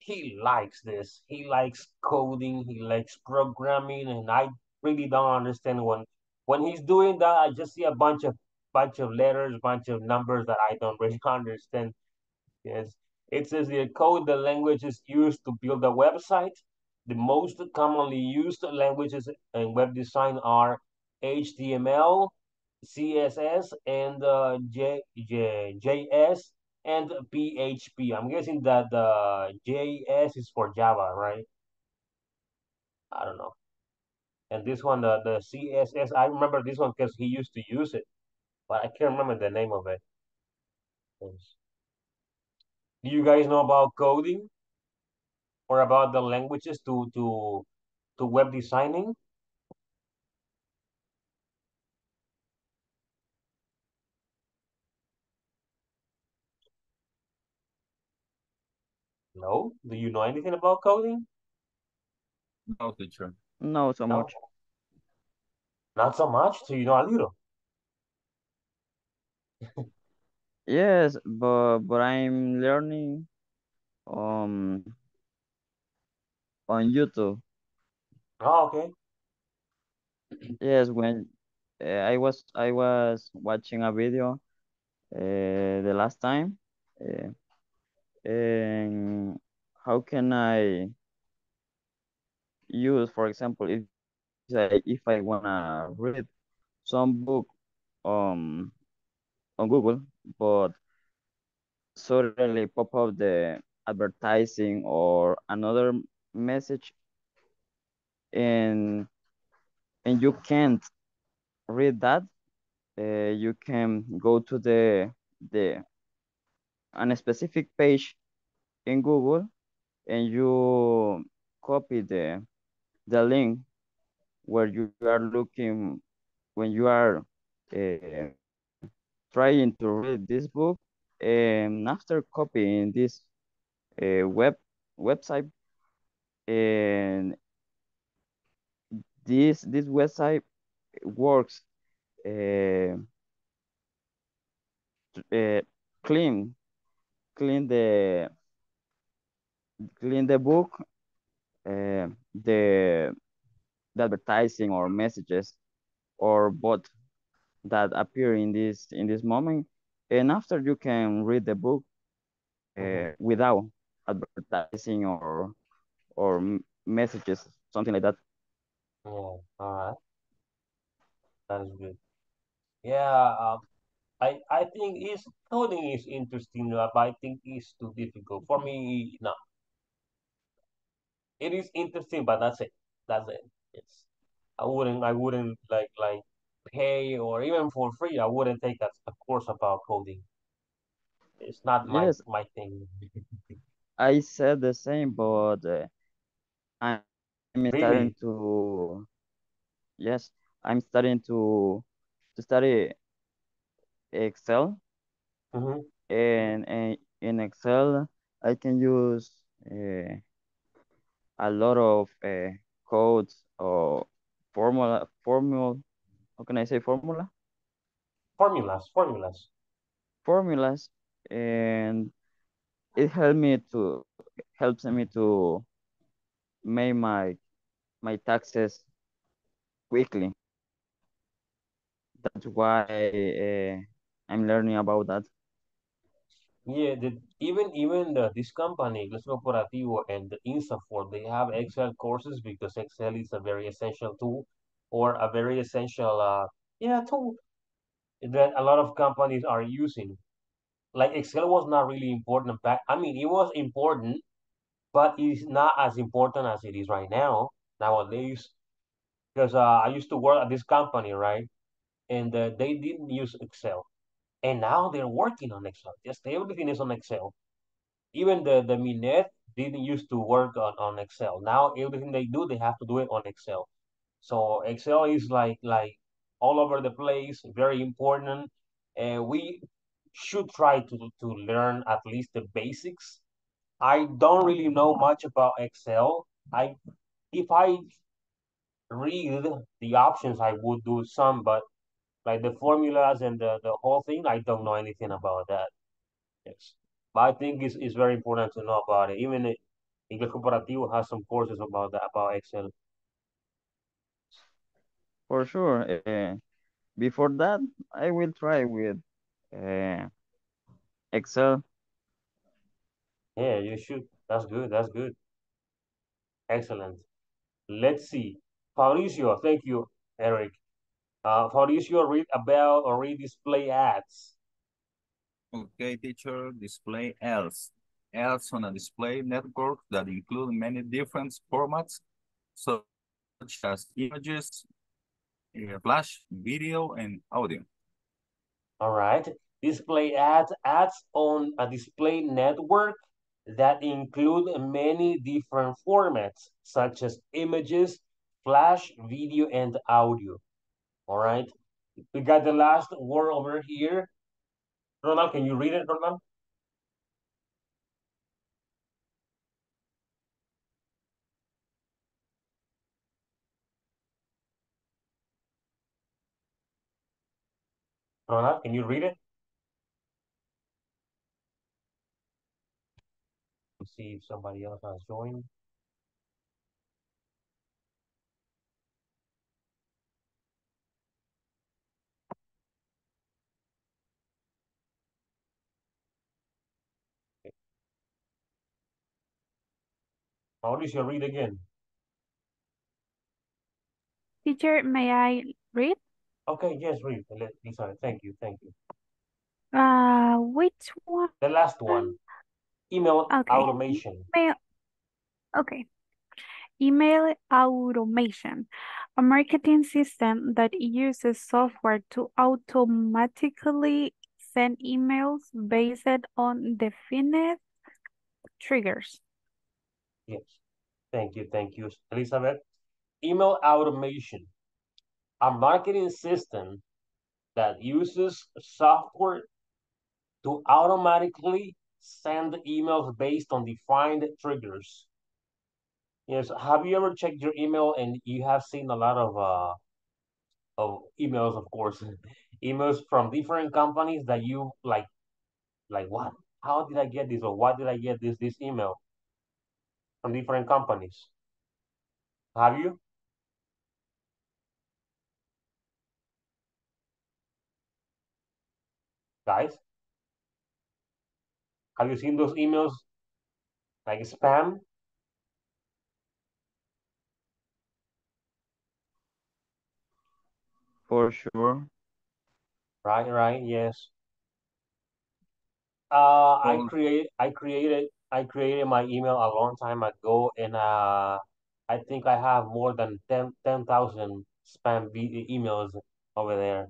Speaker 1: He likes this. He likes coding. He likes programming, and I really don't understand when when he's doing that. I just see a bunch of bunch of letters, bunch of numbers that I don't really understand. Yes, it says the code the language is used to build a website. The most commonly used languages in web design are HTML, CSS, and uh, J, J, JS and PHP. I'm guessing that the JS is for Java, right? I don't know. And this one, the, the CSS, I remember this one because he used to use it, but I can't remember the name of it. Do you guys know about coding or about the languages to to to web designing? No? Do you know anything about coding?
Speaker 7: No, teacher.
Speaker 10: No, so
Speaker 1: No?
Speaker 10: much.
Speaker 1: Not so much, so you know a little.
Speaker 10: Yes, but but I'm learning um on YouTube.
Speaker 1: Oh, okay.
Speaker 10: Yes, when uh, I was I was watching a video uh, the last time, uh, and how can I use, for example, if I if I wanna read some book um on Google, but suddenly pop up the advertising or another message, and and you can't read that, uh, you can go to the the on a specific page in Google and you copy the the link where you are looking when you are uh, trying to read this book. And after copying this uh, web website and this this website works uh, uh, clean clean the clean the book uh, the, the advertising or messages or both that appear in this in this moment. And after you can read the book uh, without advertising or or messages something like that
Speaker 1: Yeah, all right. That is good. Yeah, um, I I think is coding is interesting, but I think it's too difficult for me. No, it is interesting, but that's it. That's it. Yes, I wouldn't I wouldn't like like pay or even for free. I wouldn't take a, a course about coding. It's not my
Speaker 10: yes
Speaker 1: my thing.
Speaker 10: i said the same but uh, i'm starting
Speaker 1: Really?
Speaker 10: to yes i'm starting to to study excel
Speaker 1: Mm-hmm.
Speaker 10: and, and in excel i can use uh, a lot of uh, codes or formula formula how can i say formula
Speaker 1: Formulas, formulas.
Speaker 10: formulas and it helped me to helps me to make my my taxes quickly that's why uh, i'm learning about that
Speaker 1: Yeah, the, even even the, this company, Inglés Corporativo and the INSAFORP, they have Excel courses because Excel is a very essential tool or a very essential uh yeah tool that a lot of companies are using. Like Excel was not really important back. I mean, it was important, but it's not as important as it is right now nowadays. Because uh, I used to work at this company, right? And uh, they didn't use Excel, and now they're working on Excel. Just everything is on Excel. even the the Minet didn't used to work on, on Excel. Now everything they do, they have to do it on Excel. So Excel is like like all over the place, very important, and we should try to to learn at least the basics. I don't really know much about Excel. I if I read the options, I would do some, but like the formulas and the, the whole thing, I don't know anything about that. Yes. But I think it's, it's very important to know about it. Even it, Inglés Corporativo has some courses about that, about Excel.
Speaker 10: for sure uh, before that i will try with uh, excel
Speaker 1: Yeah, you should. That's good. That's good. Excellent. Let's see. Fabricio, thank you, Eric. Uh, Fabricio, read about or read display ads.
Speaker 7: Okay, teacher, display else. Else on a display network that include many different formats, such as images, uh, flash, video, and audio.
Speaker 1: All right. Display ads, ads on a display network that include many different formats, such as images, flash, video, and audio. All right. We got the last word over here. Ronald, can you read it, Ronald? Ronald, can you read it? See if somebody else has joined. Mauricio, read again.
Speaker 3: Teacher, may I read?
Speaker 1: Okay, yes, read. Let- Lisa, thank you, thank you.
Speaker 3: Uh, which one?
Speaker 1: The last one, email
Speaker 3: Okay.
Speaker 1: automation.
Speaker 3: Email. Okay. Email automation, a marketing system that uses software to automatically send emails based on definite triggers.
Speaker 1: Yes, thank you, thank you, Elizabeth. Email automation, a marketing system that uses software to automatically send emails based on defined triggers. Yes, have you ever checked your email and you have seen a lot of uh of emails, of course, emails from different companies that you like like what? How did I get this or why did I get this this email from different companies? Have you? Guys? Have you seen those emails like spam?
Speaker 6: For sure.
Speaker 1: Right, right, yes. Uh, I create, I created, I created my email a long time ago, and uh, I think I have more than 10 10,000 spam v emails over there.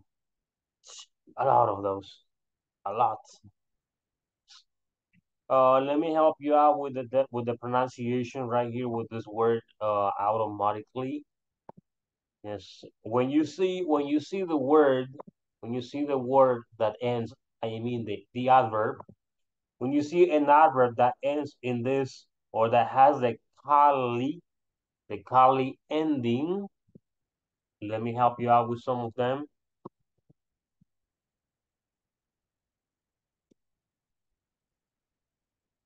Speaker 1: A lot of those, a lot. Uh, let me help you out with the with the pronunciation right here with this word uh automatically. Yes, when you see when you see the word when you see the word that ends, I mean the the adverb. When you see an adverb that ends in this or that has the kali, the kali ending, let me help you out with some of them.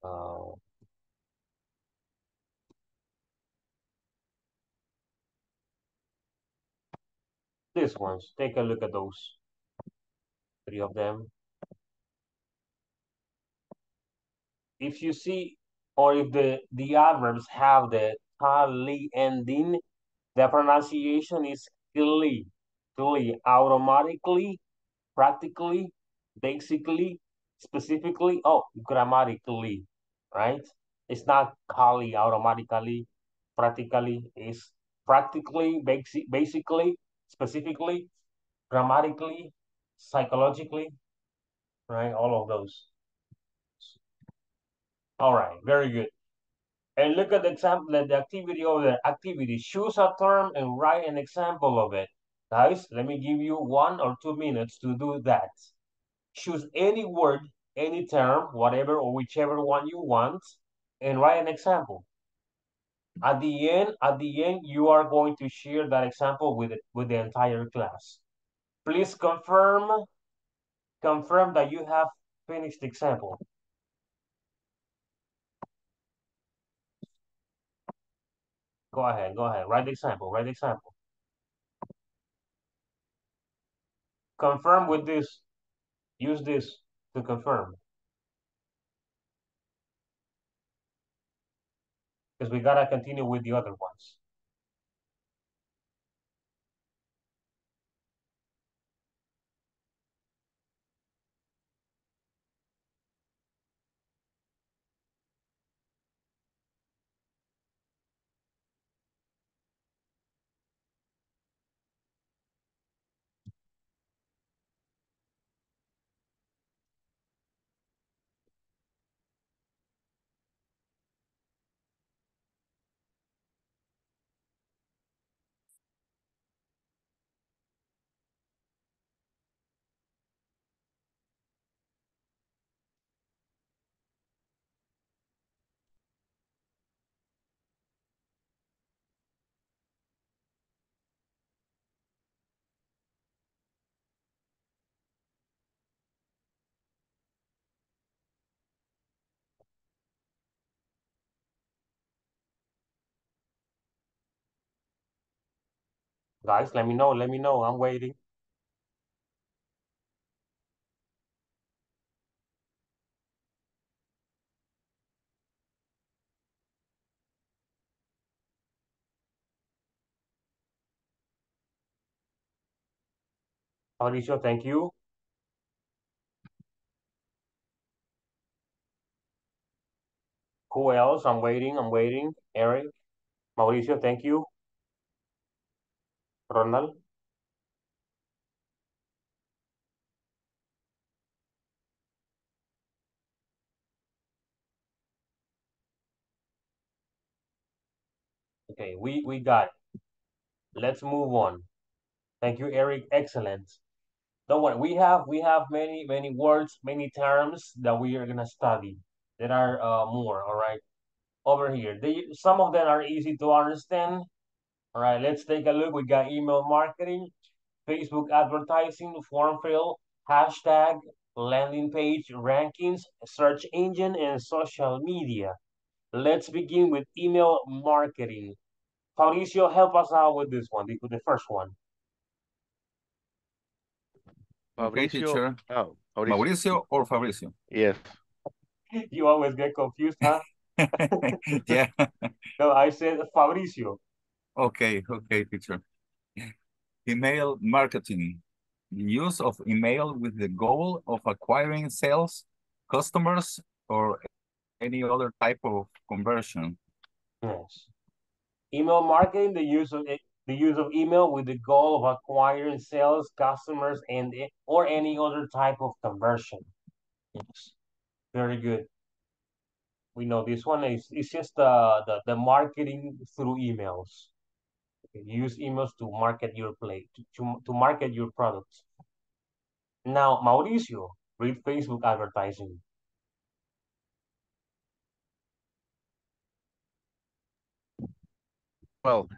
Speaker 1: Uh, these ones, take a look at those. Three of them. If you see, or if the, the adverbs have the kali ending, the pronunciation is kli, kli, automatically, practically, basically, specifically, oh, grammatically, right? It's not kali automatically, practically, it's practically, basic, basically, specifically, grammatically, psychologically, right? All of those. All right, very good. And look at the example, the activity of the activity. Choose a term and write an example of it. Guys, let me give you one or two minutes to do that. Choose any word, any term, whatever or whichever one you want, and write an example. At the end, at the end, you are going to share that example with, with the entire class. Please confirm, confirm that you have finished the example. Go ahead, go ahead. Write the example, write the example. Confirm with this. Use this to confirm. Because we gotta continue with the other ones. Guys, let me know. Let me know. I'm waiting. Mauricio, thank you. Who else? I'm waiting. I'm waiting. Eric. Mauricio, thank you. Ronald. Okay, we, we got it. Let's move on. Thank you, Eric. Excellent. Don't worry. We have we have many many words, many terms that we are gonna study. There are uh, more. All right, over here. They some of them are easy to understand. All right, let's take a look. We got email marketing, Facebook advertising, form fill, hashtag, landing page, rankings, search engine, and social media. Let's begin with email marketing. Fabricio, help us out with this one, the, the first one.
Speaker 7: Okay,
Speaker 2: Fabricio.
Speaker 7: teacher.
Speaker 2: Oh, Mauricio.
Speaker 7: Mauricio or Fabricio?
Speaker 2: Yes.
Speaker 1: You always get confused, huh?
Speaker 7: yeah.
Speaker 1: No, I said Fabricio.
Speaker 7: Okay, okay, teacher. Email marketing. The use of email with the goal of acquiring sales, customers, or any other type of conversion.
Speaker 1: Yes. Email marketing, the use of the use of email with the goal of acquiring sales, customers, and or any other type of conversion. Yes. Very good. We know this one is it's just the the, the marketing through emails. Use emails to market your play to, to, to market your products. Now, Mauricio, read Facebook advertising.
Speaker 2: Well,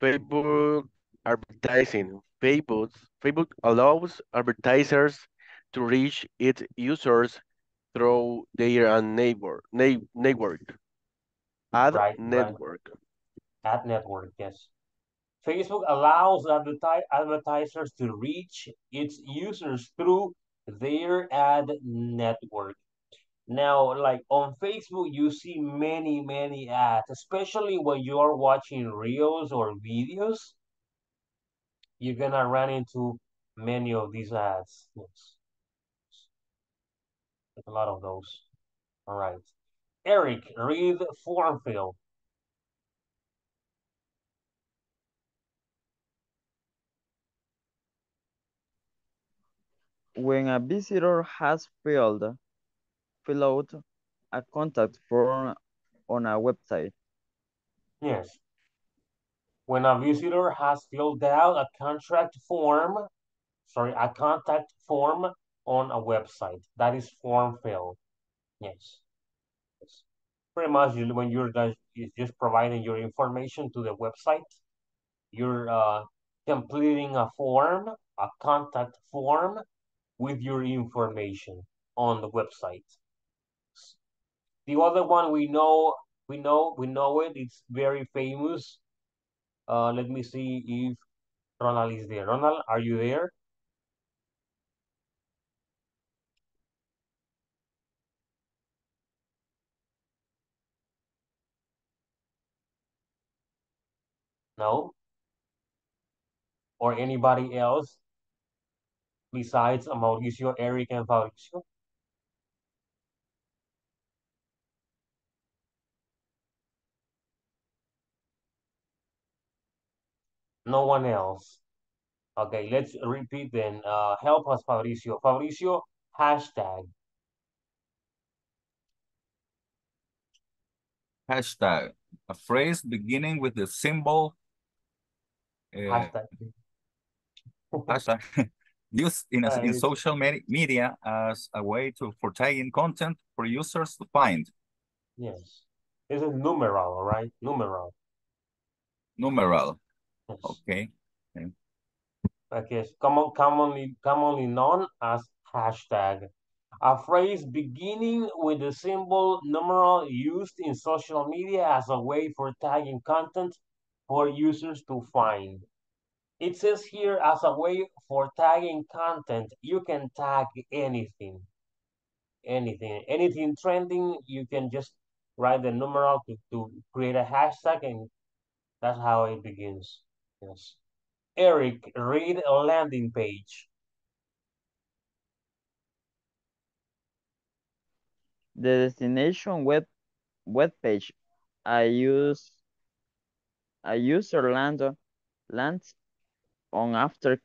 Speaker 2: Facebook advertising. Facebook Facebook allows advertisers to reach its users through their network. na- network. Ad
Speaker 1: Right, right.
Speaker 2: network.
Speaker 1: Ad network, yes. Facebook allows adverti advertisers to reach its users through their ad network. Now, like on Facebook, you see many, many ads, especially when you're watching reels or videos. You're gonna run into many of these ads. Yes. A lot of those. All right. Eric, read form fill.
Speaker 10: When a visitor has filled, fill out a contact form on a website.
Speaker 1: Yes. When a visitor has filled out a contract form, sorry, a contact form on a website, that is form fill. Yes. yes. Pretty much when you're just providing your information to the website, you're uh, completing a form, a contact form with your information on the website. The other one we know, we know, we know it. It's very famous. Uh, let me see if Ronald is there. Ronald, are you there? No? Or anybody else besides Mauricio, Eric, and Fabricio? No one else. Okay, let's repeat then. Uh, help us, Fabricio. Fabricio, hashtag.
Speaker 7: Hashtag. A phrase beginning with the symbol. Uh,
Speaker 1: Hashtag.
Speaker 7: hashtag. Used in, a,
Speaker 1: Uh,
Speaker 7: in social me- media as a way to for tagging content for users to find.
Speaker 1: Yes. It's a numeral, right? Numeral.
Speaker 7: Numeral.
Speaker 1: Yes.
Speaker 7: Okay. okay.
Speaker 1: Okay, common, commonly, commonly known as hashtag. A phrase beginning with the symbol numeral used in social media as a way for tagging content for users to find. It says here as a way for tagging content, you can tag anything, anything, anything trending. You can just write the numeral to, to create a hashtag and that's how it begins. Yes. Eric, read a landing page.
Speaker 10: The destination web web page I use a user land lands on after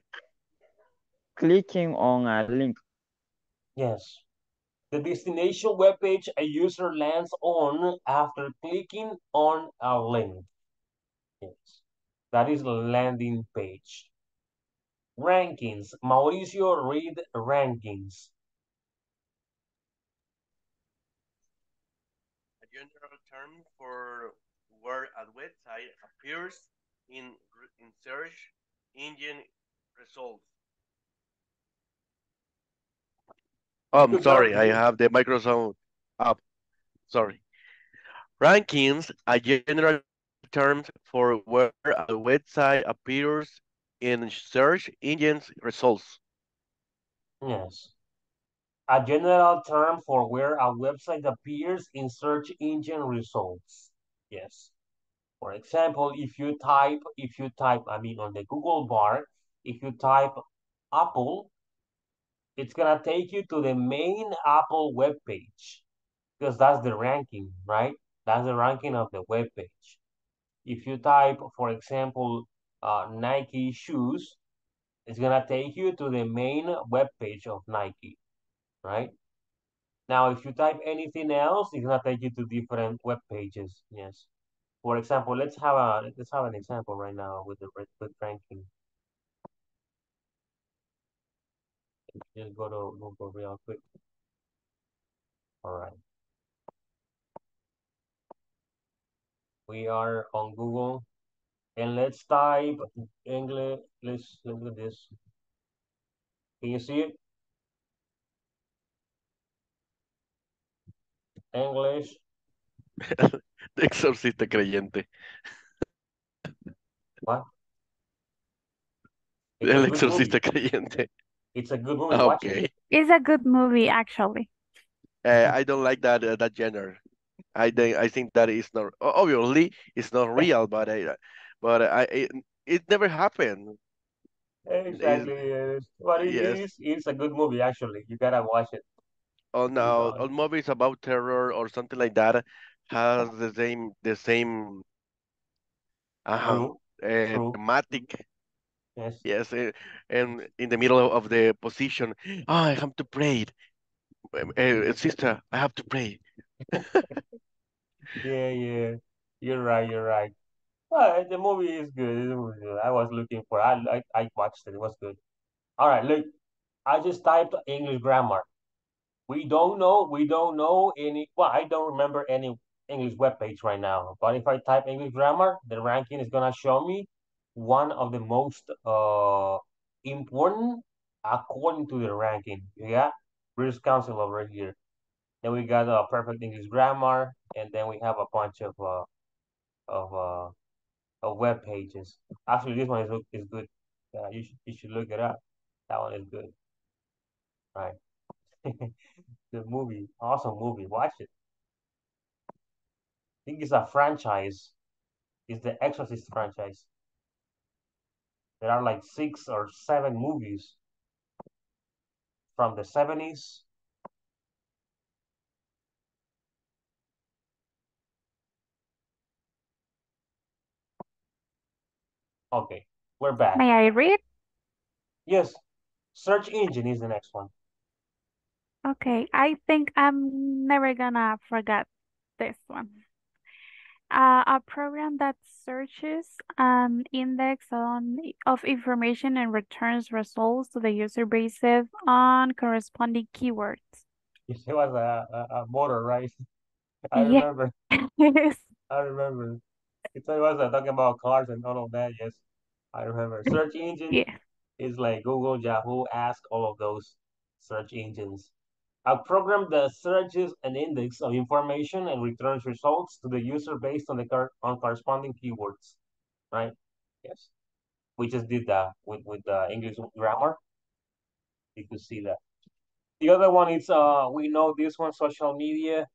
Speaker 10: clicking on a link.
Speaker 1: Yes. The destination webpage a user lands on after clicking on a link. Yes. That is landing page. Rankings. Mauricio, read rankings.
Speaker 2: A general term for where a website appears in in search engine results. Oh, I'm sorry, I have the Microsoft up. Sorry. Rankings are general terms for where a website appears in search engines results.
Speaker 1: Yes. A general term for where a website appears in search engine results. Yes. For example, if you type, if you type, I mean, on the Google bar, if you type Apple, it's gonna take you to the main Apple web page because that's the ranking, right? That's the ranking of the web page. If you type, for example, uh, Nike shoes, it's gonna take you to the main web page of Nike, right? Now, if you type anything else, it's gonna take you to different web pages. Yes. For example, let's have a let's have an example right now with the ranking. Just go to Google real quick. All right. We are on Google and let's type English. Let's look at this. Can you see it? English.
Speaker 2: Exorcista creyente.
Speaker 1: What?
Speaker 2: El exorcista creyente.
Speaker 1: It's a good movie. Watch
Speaker 2: Okay.
Speaker 1: it.
Speaker 3: It's a good movie, actually.
Speaker 2: Uh, I don't like that uh, that genre. I think I think that is not obviously it's not real, but I but I it, it never happened.
Speaker 1: Exactly. Yes. But it
Speaker 2: yes.
Speaker 1: is it's a good movie actually. You gotta watch it.
Speaker 2: All now all movies about terror or something like that has the same the same uh,
Speaker 1: True,
Speaker 2: uh,
Speaker 1: true.
Speaker 2: thematic.
Speaker 1: Yes.
Speaker 2: Yes, uh, and in the middle of the position, oh, I have to pray. Uh, sister, I have to pray.
Speaker 1: Yeah, yeah. You're right, you're right. Well, the movie is good. The movie is good. I was looking for I I, I watched it. It was good. All right, look. I just typed English grammar. We don't know, we don't know any well, I don't remember any English web page right now. But if I type English grammar, the ranking is gonna show me one of the most uh important according to the ranking. Yeah, British Council over here. Then we got uh, perfect English grammar, and then we have a bunch of uh of uh of web pages. Actually, this one is is good. Uh, you should you should look it up. That one is good. Right. the movie, awesome movie. Watch it. I think it's a franchise. It's the Exorcist franchise. There are like six or seven movies from the 70s. Okay, we're back.
Speaker 3: May I read?
Speaker 1: Yes, search engine is the next one.
Speaker 3: Okay, I think I'm never gonna forget this one. Uh, a program that searches an index on of information and returns results to the user basis on corresponding keywords.
Speaker 1: It was a, a, a motor, right? I remember.
Speaker 3: Yes.
Speaker 1: I remember. It was uh, talking about cars and all of that. Yes, I remember. Search engine
Speaker 3: Yeah.
Speaker 1: is like Google, Yahoo, Ask, all of those search engines. A program that searches an index of information and returns results to the user based on the cor on corresponding keywords, right? Yes. We just did that with, with the English grammar. You could see that. The other one is, uh, we know this one, social media.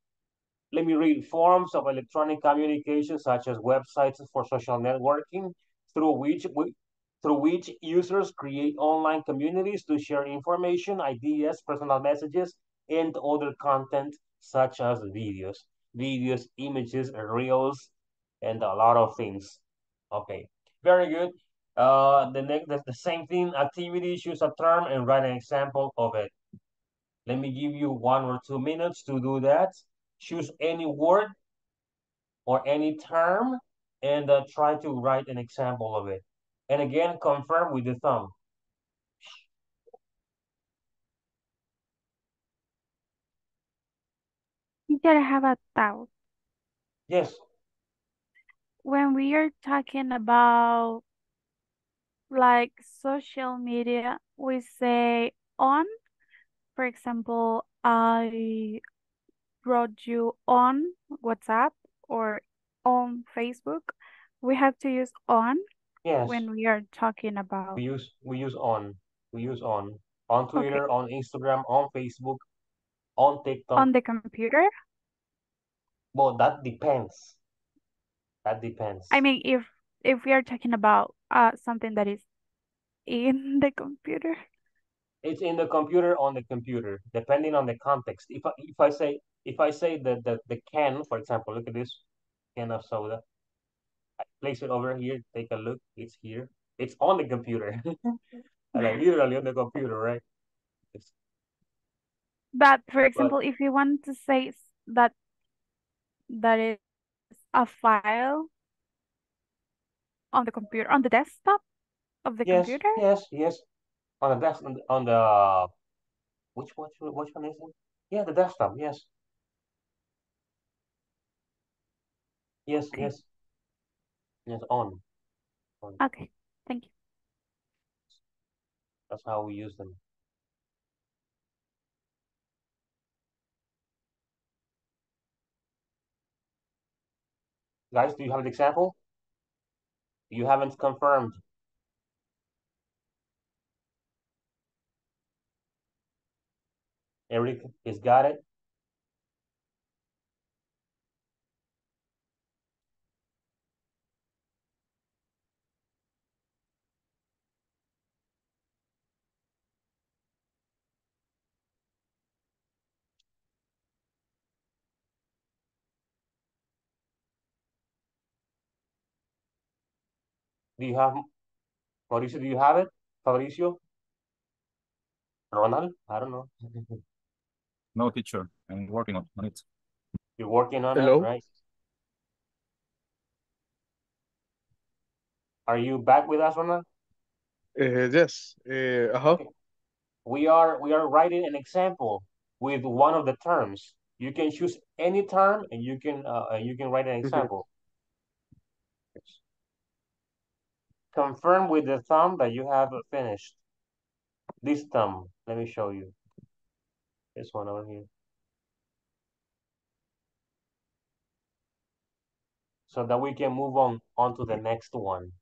Speaker 1: Let me read forms of electronic communication, such as websites for social networking, through which we, through which users create online communities to share information, ideas, personal messages, and other content such as videos, videos, images, reels, and a lot of things. Okay, very good. Uh, the next, the, the same thing, activity, choose a term and write an example of it. Let me give you one or two minutes to do that. Choose any word or any term and uh, try to write an example of it. And again, confirm with the thumb.
Speaker 3: Teacher, I have a doubt.
Speaker 1: Yes.
Speaker 3: When we are talking about like social media, we say on. For example, I wrote you on WhatsApp or on Facebook. We have to use on
Speaker 1: Yes.
Speaker 3: when we are talking about
Speaker 1: We use we use on. We use on. On Twitter, on Instagram, on Facebook, on TikTok.
Speaker 3: on the computer.
Speaker 1: Well, that depends. That depends.
Speaker 3: I mean, if if we are talking about uh something that is in the computer.
Speaker 1: It's in the computer on the computer, depending on the context. If I if I say if I say the the, the can, for example, look at this can of soda. I place it over here, take a look, it's here. It's on the computer. like literally on the computer, right? It's,
Speaker 3: But for example, if you want to say that that is a file on the computer, on the desktop of the
Speaker 1: yes,
Speaker 3: computer,
Speaker 1: yes, yes. On the desk on the, on the which which which one is it? Yeah, the desktop, yes. Yes,
Speaker 3: Okay.
Speaker 1: yes. Yes, on. On.
Speaker 3: okay, thank you.
Speaker 1: That's how we use them. Guys, do you have an example? You haven't confirmed. Eric has got it. Do you have Mauricio? Do you have it? Fabricio? Ronald? I don't know.
Speaker 7: No, teacher, I'm working on on it.
Speaker 1: You're working on
Speaker 9: Hello?
Speaker 1: it, right? Are you back with us, Ronald?
Speaker 9: Uh, yes. Uh, uh-huh.
Speaker 1: Okay. We are we are writing an example with one of the terms. You can choose any term and you can uh, you can write an
Speaker 9: Mhm.
Speaker 1: example. Confirm with the thumb that you have finished. This thumb, let me show you. This one over here. So that we can move on on to the next one.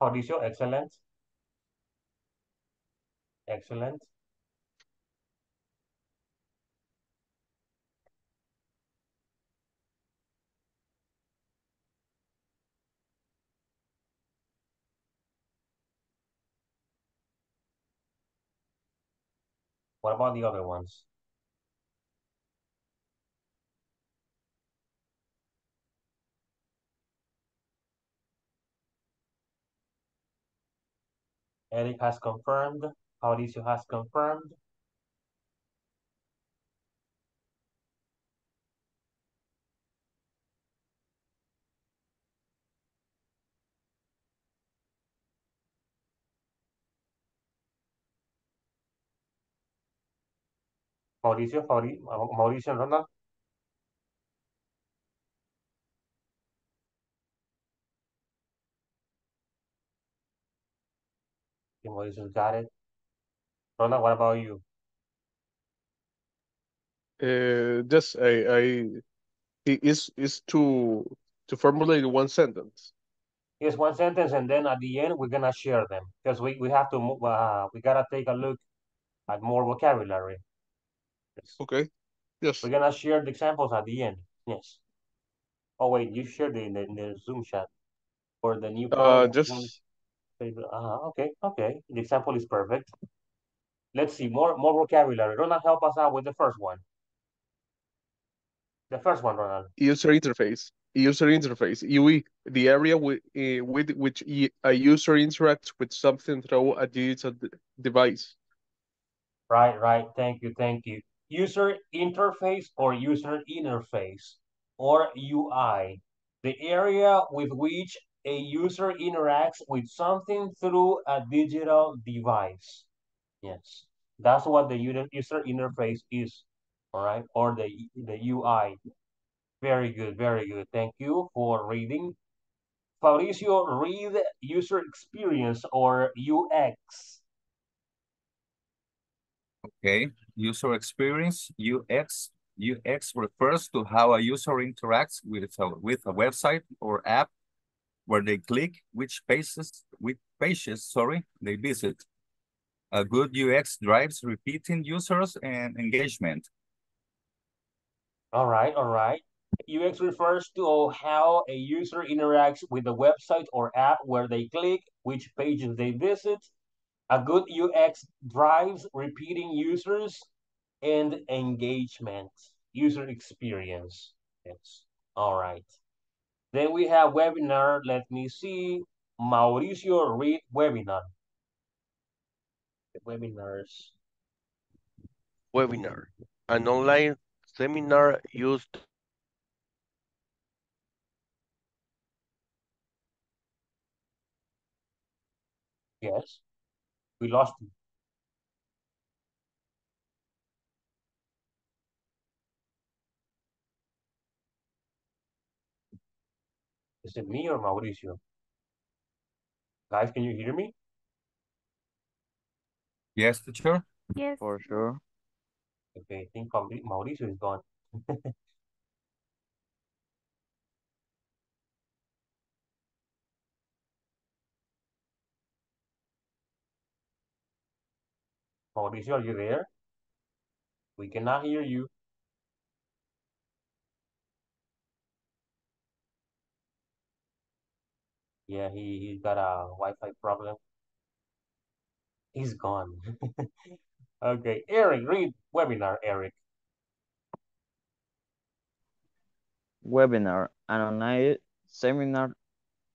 Speaker 1: Mauricio, excellence? Excellent. What about the other ones? Eric has confirmed. Mauricio has confirmed. Mauricio, Mauricio, Mauricio Ronald. Mauricio got it. Ronald, what about you?
Speaker 9: Uh, just I, I is is to to formulate one sentence.
Speaker 1: Here's one sentence, and then at the end we're gonna share them because we, we have to move. Uh, we gotta take a look at more vocabulary. Yes.
Speaker 9: Okay. Yes.
Speaker 1: We're gonna share the examples at the end. Yes. Oh wait, you shared the the, the Zoom chat for the new
Speaker 9: Uh, just
Speaker 1: Uh, okay, okay. The example is perfect. Let's see more more vocabulary. Ronald, help us out with the first one. The first one, Ronald.
Speaker 9: user interface. User interface. UI, the area with uh, with which a user interacts with something through a digital device.
Speaker 1: Right, right. Thank you, thank you. User interface or user interface or UI. The area with which a user interacts with something through a digital device. Yes, that's what the user interface is. All right, or the the UI. Very good, very good. Thank you for reading. Fabricio, read user experience or UX.
Speaker 7: Okay, user experience, UX. UX refers to how a user interacts with a, with a website or app where they click, which pages, which pages, sorry, they visit. A good UX drives repeating users and engagement.
Speaker 1: All right, all right. UX refers to how a user interacts with the website or app where they click, which pages they visit. A good UX drives repeating users and engagement, user experience. Yes. All right. Then we have webinar. Let me see. Mauricio, read webinar. The webinars.
Speaker 2: Webinar, an online seminar used
Speaker 1: Yes. We lost you. Is it me or Mauricio? Guys, can you hear me?
Speaker 7: Yes, teacher?
Speaker 3: Yes.
Speaker 10: For sure.
Speaker 1: Okay, I think Mauricio is gone. Mauricio, are you there? We cannot hear you. Yeah, he, he's got a Wi-Fi problem. He's gone. Okay, Eric, read webinar, Eric.
Speaker 10: Webinar, an online seminar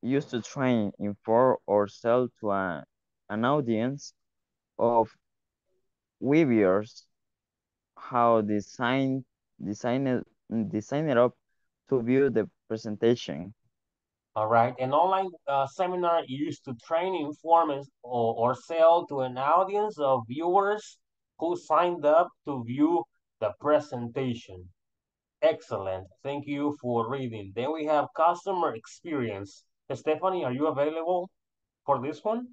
Speaker 10: used to train, inform, or sell to a, an audience of viewers how design design it design it up to view the presentation.
Speaker 1: All right, an online uh, seminar used to train, inform, and- or, or sell to an audience of viewers who signed up to view the presentation. Excellent. Thank you for reading. Then we have customer experience. Stephanie, are you available for this one?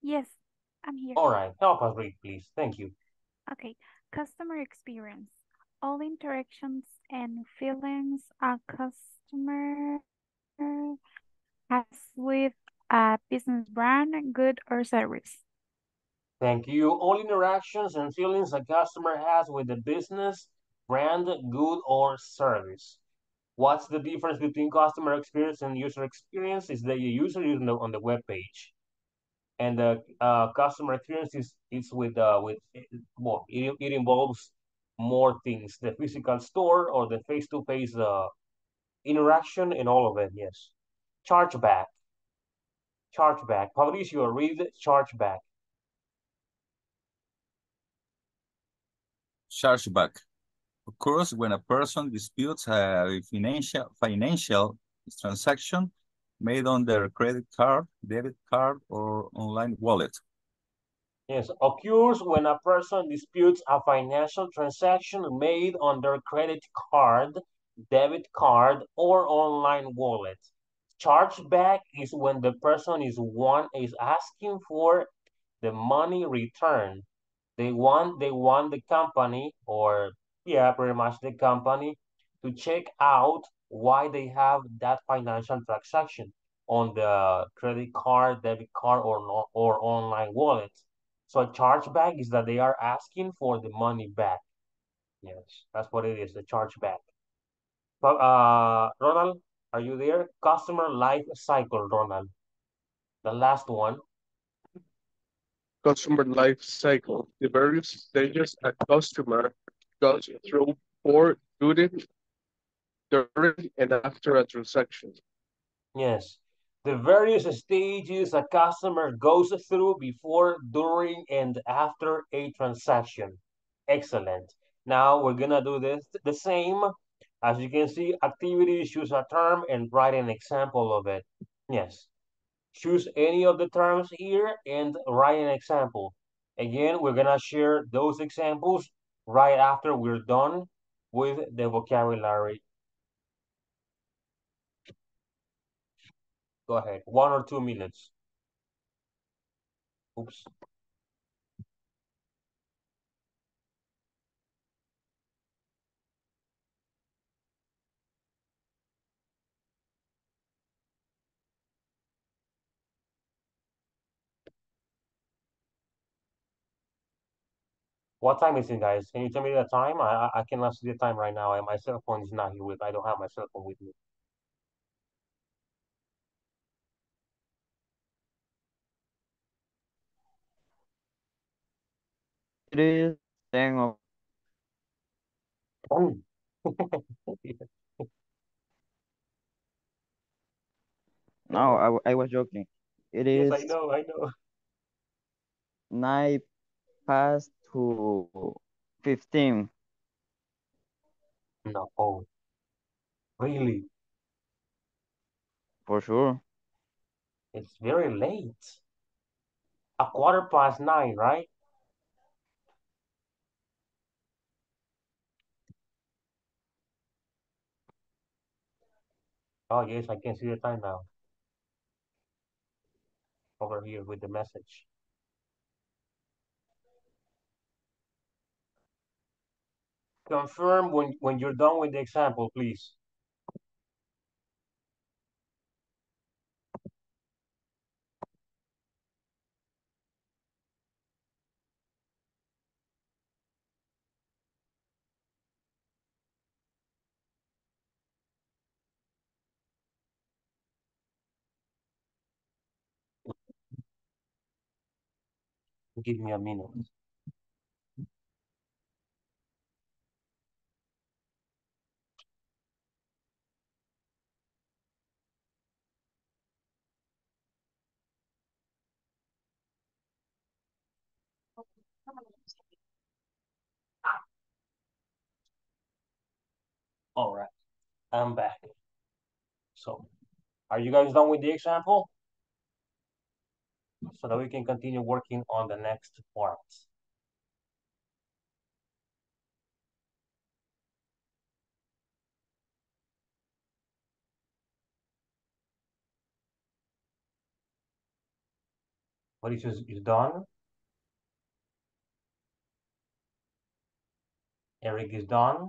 Speaker 3: Yes, I'm here.
Speaker 1: All right, help us read, please. Thank you.
Speaker 3: Okay, customer experience. All interactions and feelings a customer has with a business brand, good or service.
Speaker 1: Thank you. All interactions and feelings a customer has with the business, brand, good, or service. What's the difference between customer experience and user experience? Is that the user using the, on the web page, and the uh, customer experience is is with uh with well, it, it involves more things: the physical store or the face-to-face uh interaction and all of it. Yes, chargeback, chargeback. Fabricio, read chargeback.
Speaker 7: Chargeback occurs when a person disputes a financial financial transaction made on their credit card, debit card, or online wallet.
Speaker 1: Yes, occurs when a person disputes a financial transaction made on their credit card, debit card, or online wallet. Chargeback is when the person is one is asking for the money returned. They want they want the company or yeah, pretty much the company to check out why they have that financial transaction on the credit card, debit card, or or online wallet. So a chargeback is that they are asking for the money back. Yes, that's what it is, the chargeback. But uh, Ronald, are you there? Customer life cycle, Ronald. The last one.
Speaker 9: Customer life cycle, the various stages a customer goes through for during, during and after a transaction.
Speaker 1: Yes, the various stages a customer goes through before, during, and after a transaction. Excellent. Now we're gonna do this the same. As you can see, activities, choose a term and write an example of it. Yes. Choose any of the terms here and write an example. Again, we're gonna share those examples right after we're done with the vocabulary. Go ahead, one or two minutes. Oops. What time is it, guys? Can you tell me the time? I I cannot see the time right now. My cell phone is not here with. I don't have my cell phone with me.
Speaker 10: It is 10 of
Speaker 1: Oh.
Speaker 10: No, I, I was joking. It is
Speaker 1: Yes, I know, I know.
Speaker 10: nine past to 15.
Speaker 1: No, oh, really?
Speaker 10: For sure.
Speaker 1: It's very late. A quarter past nine, right? Oh, yes, I can see the time now. Over here with the message. Confirm when, when you're done with the example, please. Give me a minute. All right, I'm back. So, are you guys done with the example? So that we can continue working on the next part. What is is, done? Eric is done.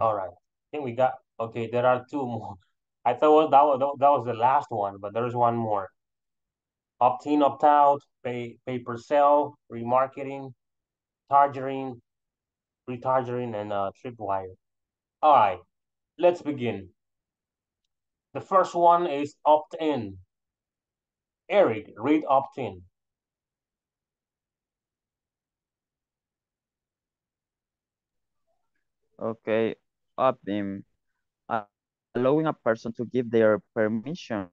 Speaker 1: All right. I think we got, okay, there are two more. I thought that was, that was the last one, but there's one more. Opt-in, opt-out, pay, pay per sale, remarketing, targeting, retargeting, and uh, tripwire. All right, let's begin. The first one is opt-in. Eric, read opt-in.
Speaker 10: Okay, up in uh, allowing a person to give their permission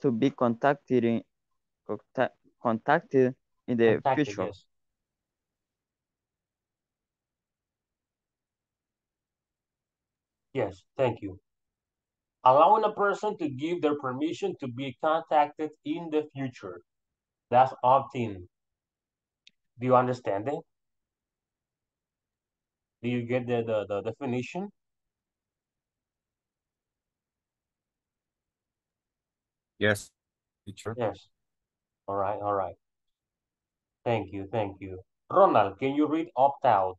Speaker 10: to be contacted in, contact, contacted in the
Speaker 1: contacted,
Speaker 10: future.
Speaker 1: Yes. Yes, thank you. Allowing a person to give their permission to be contacted in the future. That's opt-in. Do you understand it? Do you get the, the, the definition?
Speaker 7: Yes, teacher.
Speaker 1: Yes. All right, all right. Thank you, thank you. Ronald, can you read opt-out?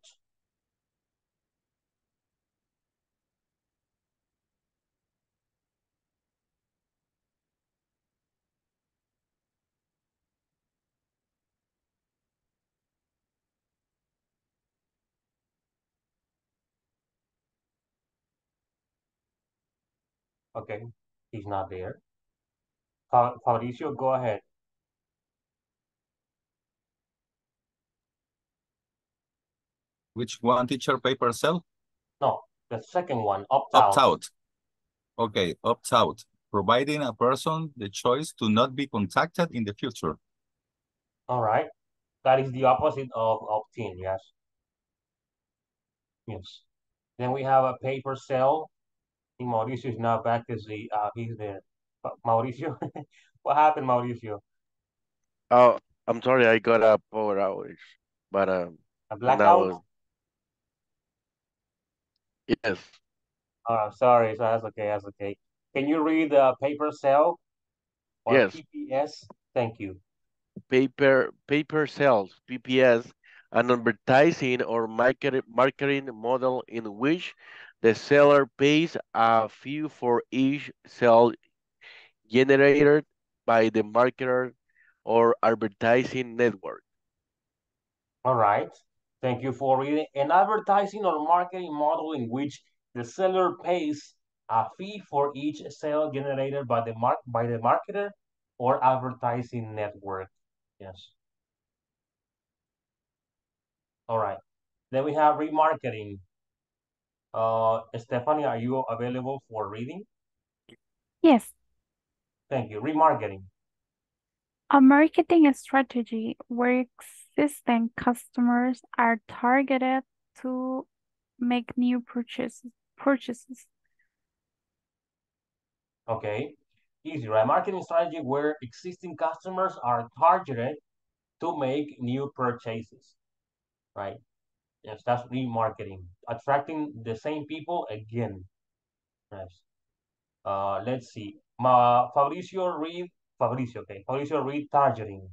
Speaker 1: Okay, he's not there. Fa Fabricio, go ahead.
Speaker 7: Which one, teacher? Paper sell?
Speaker 1: No, the second one, opt-out.
Speaker 7: Opt-out. Okay, opt-out. Providing a person the choice to not be contacted in the future.
Speaker 1: All right. That is the opposite of opt-in, yes. Yes. Then we have a pay per sale. Mauricio is not back because he, uh, he's there. Mauricio, what happened, Mauricio?
Speaker 2: Oh, I'm sorry, I got a power outage, but um,
Speaker 1: A
Speaker 2: now
Speaker 1: blackout?
Speaker 2: yes,
Speaker 1: Oh, I'm sorry. So that's okay. That's okay. Can you read the pay per sale or
Speaker 2: yes,
Speaker 1: PPS? Thank you.
Speaker 2: paper paper sales PPS, an advertising or market marketing model in which the seller pays a fee for each sale generated by the marketer or advertising network.
Speaker 1: All right. Thank you for reading. An advertising or marketing model in which the seller pays a fee for each sale generated by the mark by the marketer or advertising network. Yes. All right. Then we have remarketing. Uh, Stephanie, are you available for reading?
Speaker 3: Yes.
Speaker 1: Thank you. Remarketing.
Speaker 3: A marketing strategy where existing customers are targeted to make new purchases. Purchases.
Speaker 1: Okay. Easy, right? Marketing strategy where existing customers are targeted to make new purchases, right? Yes, that's remarketing. Attracting the same people again. Yes. Uh, let's see. Ma Fabricio read Fabricio, okay. Fabricio read targeting.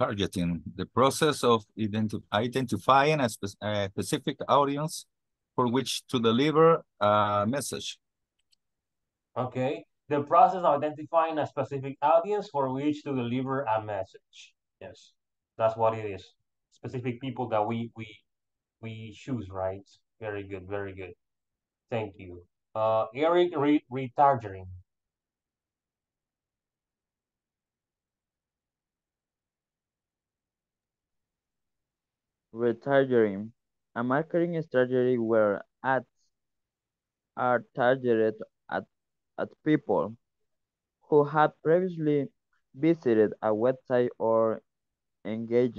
Speaker 7: Targeting, the process of identi identifying a, spe a specific audience for which to deliver a message.
Speaker 1: Okay. The process of identifying a specific audience for which to deliver a message. Yes, that's what it is. Specific people that we we we choose, right? Very good, very good. Thank you. Uh, Eric re retargeting.
Speaker 10: Retargeting, a marketing strategy where ads are targeted at, at people who had previously visited a website or engaged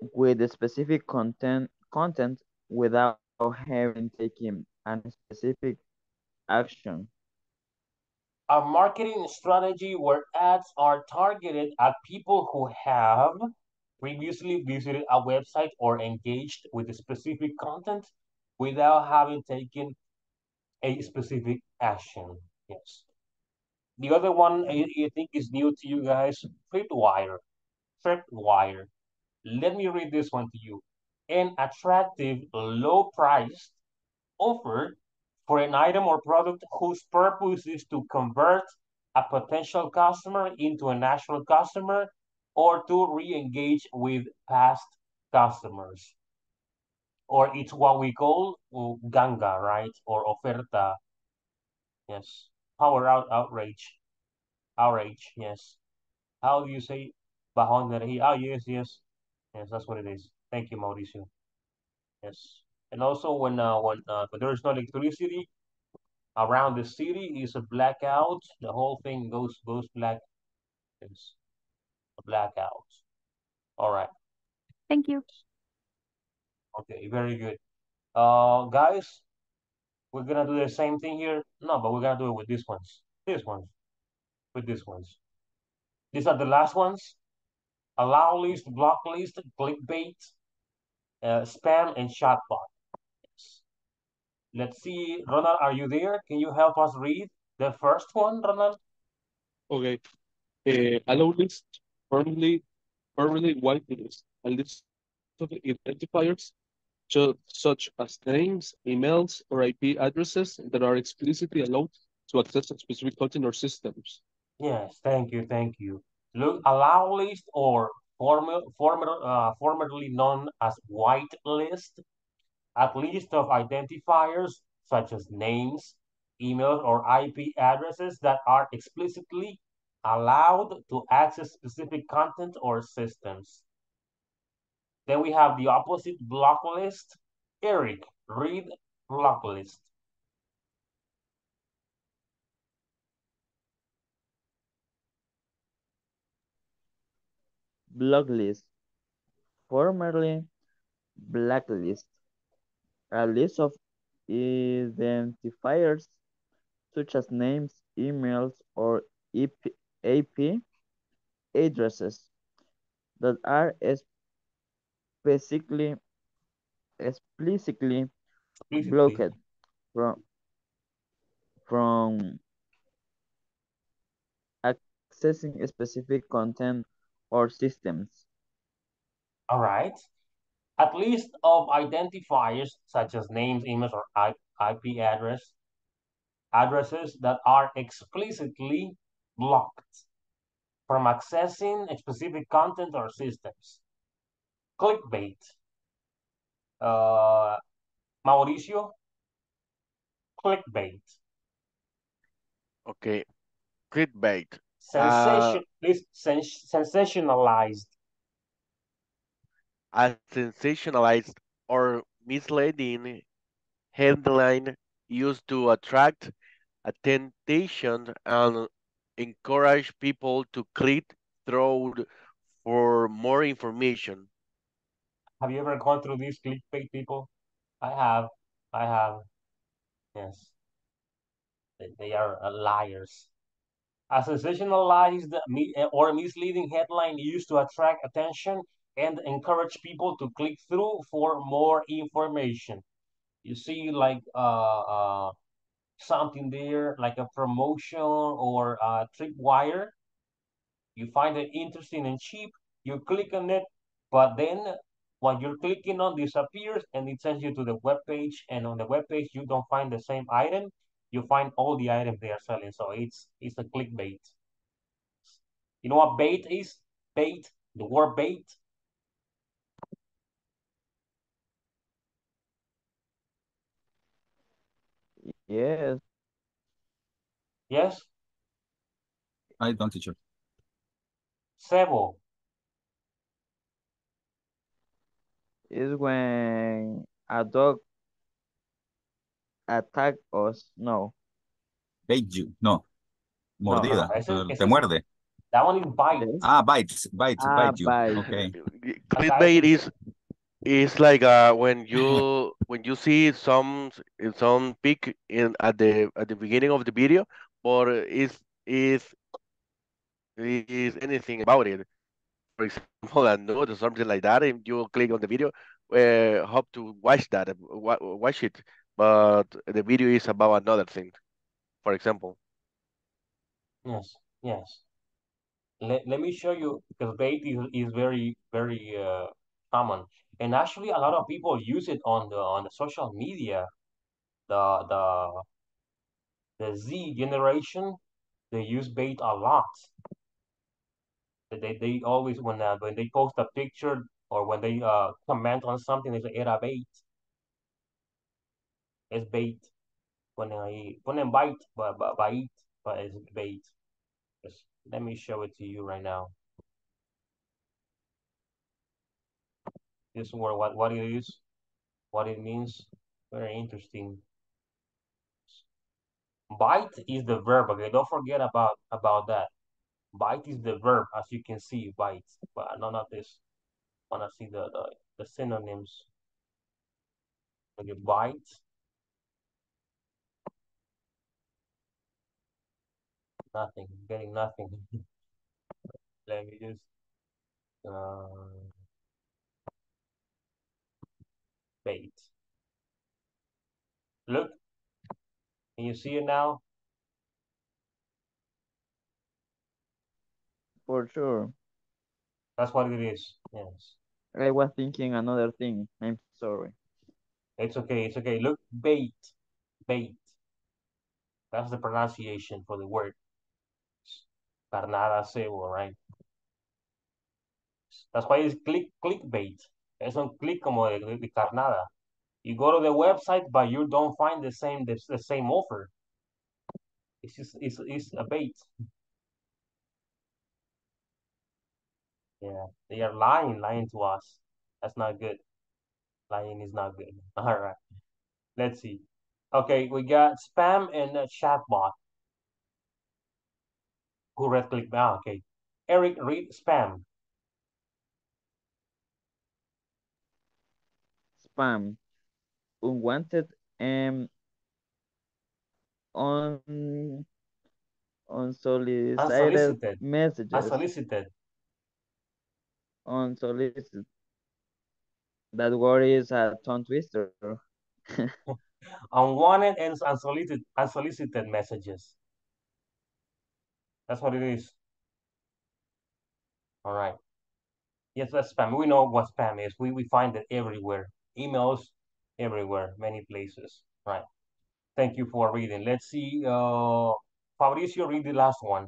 Speaker 10: with the specific content content without having taken a specific action.
Speaker 1: A marketing strategy where ads are targeted at people who have previously visited a website or engaged with a specific content without having taken a specific action. Yes. The other one I, think is new to you guys, Tripwire. Tripwire. Let me read this one to you. An attractive, low-priced offer for an item or product whose purpose is to convert a potential customer into an actual customer or to re-engage with past customers. Or it's what we call uh, ganga, right? Or oferta. Yes. Power out outrage. Outrage, yes. How do you say de energía? Oh, yes, yes. Yes, that's what it is. Thank you, Mauricio. Yes. And also when uh, when uh, when there is no electricity around the city is a blackout. The whole thing goes goes black. It's a blackout. All right.
Speaker 3: Thank you.
Speaker 1: Okay, very good. Uh, guys, we're gonna do the same thing here. No, but we're gonna do it with these ones. These ones. With these ones. These are the last ones. Allow list, block list, clickbait, uh, spam, and chatbot. Let's see, Ronald, are you there? Can you help us read the first one, Ronald?
Speaker 9: Okay. Uh, allow list, firmly, firmly whitelist, a list of identifiers so, such as names, emails, or IP addresses that are explicitly allowed to access a specific content or systems.
Speaker 1: Yes, thank you, thank you. Look, allow list or former, former, uh, formerly known as white list, a list of identifiers such as names, emails, or IP addresses that are explicitly allowed to access specific content or systems. Then we have the opposite block list. Eric, read block list.
Speaker 10: Block list, formerly blacklist, a list of identifiers such as names, emails, or IP, IP addresses that are explicitly explicitly blocked from from accessing specific content or systems.
Speaker 1: All right. At least of identifiers such as names, emails, or IP address addresses that are explicitly blocked from accessing specific content or systems. Clickbait. Uh, Mauricio, clickbait.
Speaker 2: Okay, clickbait.
Speaker 1: Sensation, uh, sens sensationalized.
Speaker 2: A sensationalized or misleading headline used to attract attention and encourage people to click through for more information.
Speaker 1: Have you ever gone through these clickbait people? I have. I have. Yes. They, they are liars. A sensationalized or misleading headline used to attract attention and encourage people to click through for more information. You see, like uh, uh, something there, like a promotion or a tripwire. You find it interesting and cheap. You click on it, but then what you're clicking on disappears and it sends you to the web page. And on the web page, you don't find the same item. You find all the items they are selling. So it's it's a clickbait. You know what bait is? Bait. The word bait.
Speaker 10: Yes.
Speaker 1: Yes?
Speaker 7: I don't teacher.
Speaker 1: Sebo.
Speaker 10: Is when a dog attack us. No.
Speaker 7: Bait you. No. Mordida.
Speaker 1: No, no, ese,
Speaker 7: Te
Speaker 1: ese,
Speaker 7: muerde.
Speaker 1: That one is bite.
Speaker 7: Ah, bites. Bites.
Speaker 10: Ah,
Speaker 7: bite you.
Speaker 10: bite.
Speaker 7: Okay.
Speaker 2: Clickbait is is like uh, when you when you see some some pic in at the at the beginning of the video, but is is is anything about it. For example, a note or something like that, and you click on the video, uh, hope to watch that, watch it, but the video is about another thing. For example.
Speaker 1: Yes. Yes. Let, let me show you because bait is, is very very uh, common and actually a lot of people use it on the on the social media the the the Z generation they use bait a lot they they always when uh, when they post a picture or when they uh comment on something they say era bait it's bait. When I ponen bite but but bite it's bait. Just let me show it to you right now. This word what what it is what it means? Very interesting. Bite is the verb okay? Don't forget about about that. Bite is the verb as you can see bite. But none of this. Want to see the, the the synonyms. You bite. Nothing, getting nothing. Let me just uh, bait. Look, can you see it now?
Speaker 10: For sure.
Speaker 1: That's what it is. Yes.
Speaker 10: I was thinking another thing. I'm sorry.
Speaker 1: It's okay. It's okay. Look, bait, bait. That's the pronunciation for the word. Carnada cebo, right? That's why it's click clickbait. Es un click como de, de, de carnada. You go to the website, but you don't find the same the, the same offer. It's just it's it's a bait. Yeah, they are lying, lying to us. That's not good. Lying is not good. All right. Let's see. Okay, we got spam and chatbot. Who red click? Ah, okay. Eric, read spam.
Speaker 10: Spam. Unwanted um un unsolicited
Speaker 1: Unsolicited.
Speaker 10: messages.
Speaker 1: Unsolicited.
Speaker 10: Unsolicited. That word is a tongue twister.
Speaker 1: Unwanted and unsolicited unsolicited messages. That's what it is. All right. Yes, that's spam. We know what spam is. We we find it everywhere. Emails everywhere, many places. Right. Thank you for reading. Let's see. Uh, Fabricio, read the last one.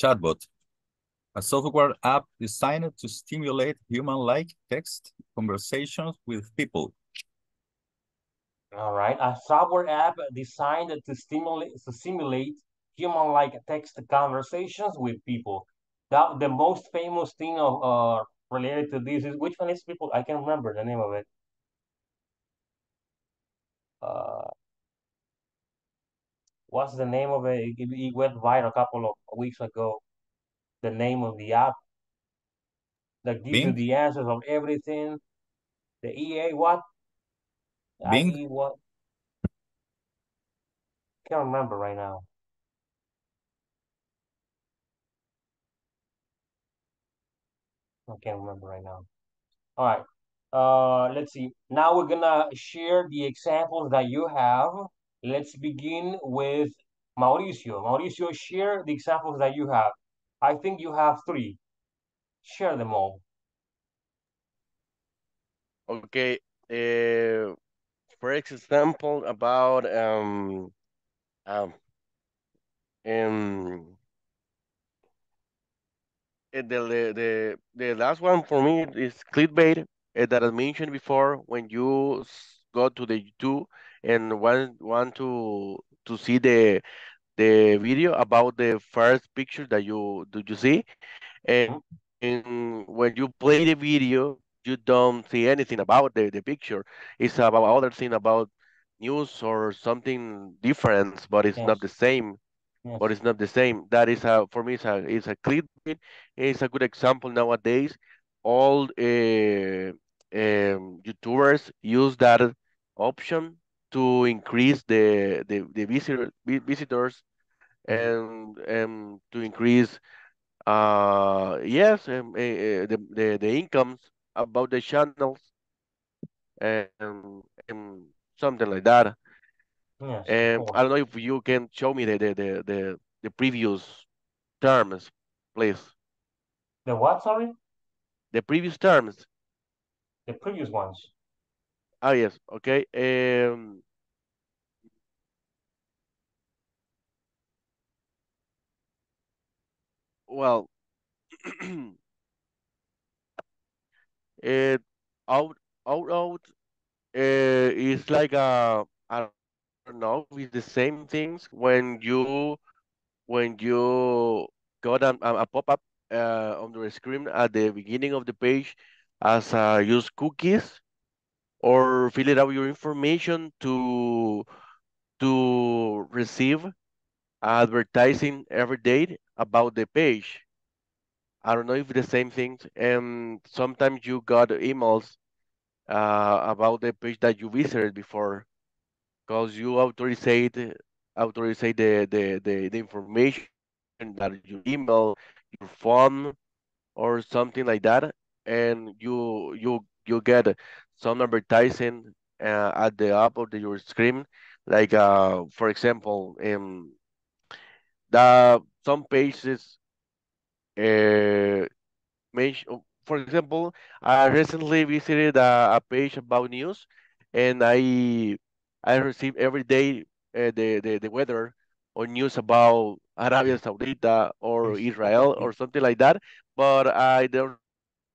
Speaker 7: Chatbot. A software app designed to stimulate human-like text conversations with people.
Speaker 1: All right. A software app designed to stimulate to simulate human-like text conversations with people. That the most famous thing of uh related to this is which one is people? I can't remember the name of it. Uh, what's the name of it? It, it went viral a couple of weeks ago. The name of the app that gives you the answers of everything. The EA what?
Speaker 7: Bing?
Speaker 1: IE what? Can't remember right now. I can't remember right now. All right. Uh, let's see. Now we're gonna share the examples that you have. Let's begin with Mauricio. Mauricio, share the examples that you have. I think you have three. Share them all.
Speaker 2: Okay. Uh, for example, about um um um eh, the the the, the last one for me is clickbait uh, that I mentioned before. When you go to the YouTube and want want to to see the the video about the first picture that you do you see, and, and when you play the video, you don't see anything about the, the picture. It's about other thing about news or something different, but it's not the same.
Speaker 1: Yes.
Speaker 2: But it's not the same. That is a for me. It's a it's a clickbait. It's a good example nowadays. All uh, um, YouTubers use that option to increase the the, the visitor, visitors and and to increase uh yes um, uh, the, the the incomes about the channels and, and something like that
Speaker 1: Yes,
Speaker 2: and. I don't know if you can show me the the the the, the previous terms please
Speaker 1: The what, sorry?
Speaker 2: the previous terms
Speaker 1: The previous ones.
Speaker 2: ah yes okay um well it out out out uh, is like a I don't know with the same things when you when you got a, a, a pop-up uh, on the screen at the beginning of the page as uh, use cookies or fill it out your information to to receive advertising every day about the page. I don't know if the same things. And sometimes you got emails uh, about the page that you visited before, because you authorize authorize the, the, the, the information that your email, your phone, or something like that, and you you you get some advertising uh, at the up of the, your screen, like uh, for example, in the some pages uh, mention, for example, I recently visited a, a page about news, and I I receive every day uh, the, the the weather or news about Arabia Saudita or Israel or something like that. But I don't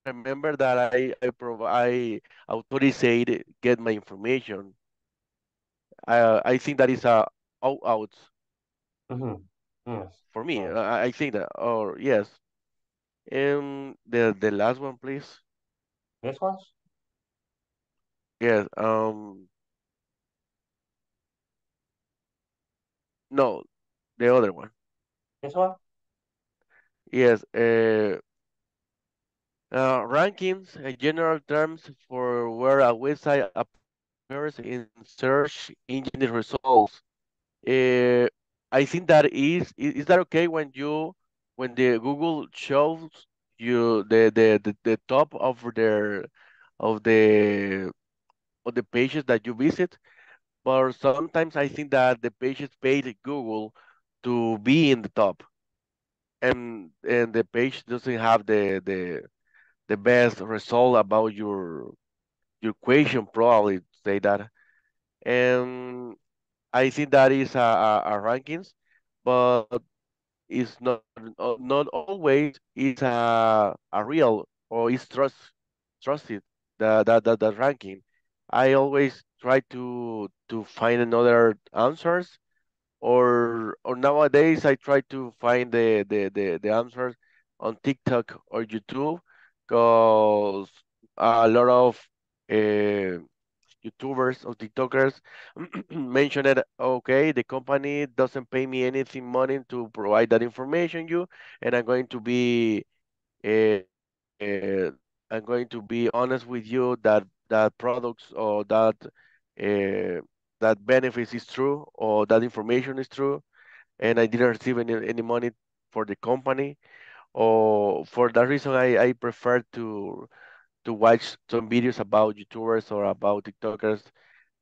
Speaker 2: remember that I I provide authorize get my information. I I think that is a out out
Speaker 1: Mm-hmm. Yes.
Speaker 2: for me. I, I think that or yes. And the the last one, please.
Speaker 1: This one?
Speaker 2: Yes. Um. No, the other one.
Speaker 1: This one?
Speaker 2: Yes. Uh. Uh, rankings, uh, general terms for where a website appears in search engine results. Uh, I think that is is is that okay when you when the Google shows you the the the, the top of their of the of the pages that you visit, but sometimes I think that the pages paid Google to be in the top, and and the page doesn't have the the the best result about your your question probably say that, and I think that is a, a, a rankings, but it's not uh, not always is a a real or is trust trusted the the, the, the ranking. I always try to to find another answers or or nowadays I try to find the the the, the answers on TikTok or YouTube because a lot of uh, YouTubers or TikTokers mentioned that okay, the company doesn't pay me anything money to provide that information you, and I'm going to be uh, uh, I'm going to be honest with you that that products or that uh, that benefits is true or that information is true, and I didn't receive any any money for the company, or for that reason I I prefer to to watch some videos about YouTubers or about TikTokers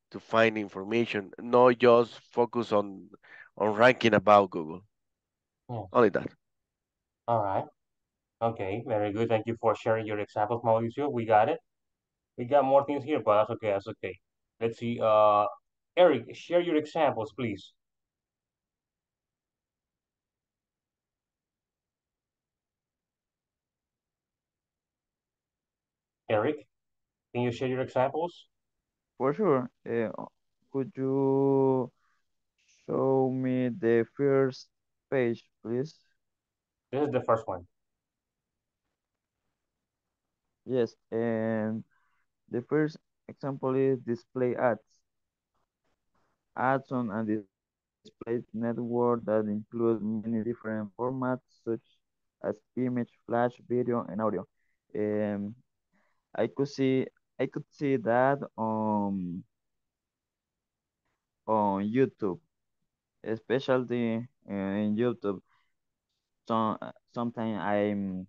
Speaker 2: to find information, not just focus on on ranking about Google.
Speaker 1: Yes.
Speaker 2: Only that.
Speaker 1: All right. Okay, very good. Thank you for sharing your examples, Mauricio. We got it. We got more things here, but that's okay. That's okay. Let's see. Uh, Eric, share your examples, please. Eric, can you share your examples?
Speaker 10: For sure. Uh, could you show me the first page, please?
Speaker 1: This is the first one.
Speaker 10: Yes, and the first example is display ads. Ads on a display network that include many different formats such as image, flash, video, and audio. Um, I could see I could see that on on YouTube, especially in YouTube. So sometimes I'm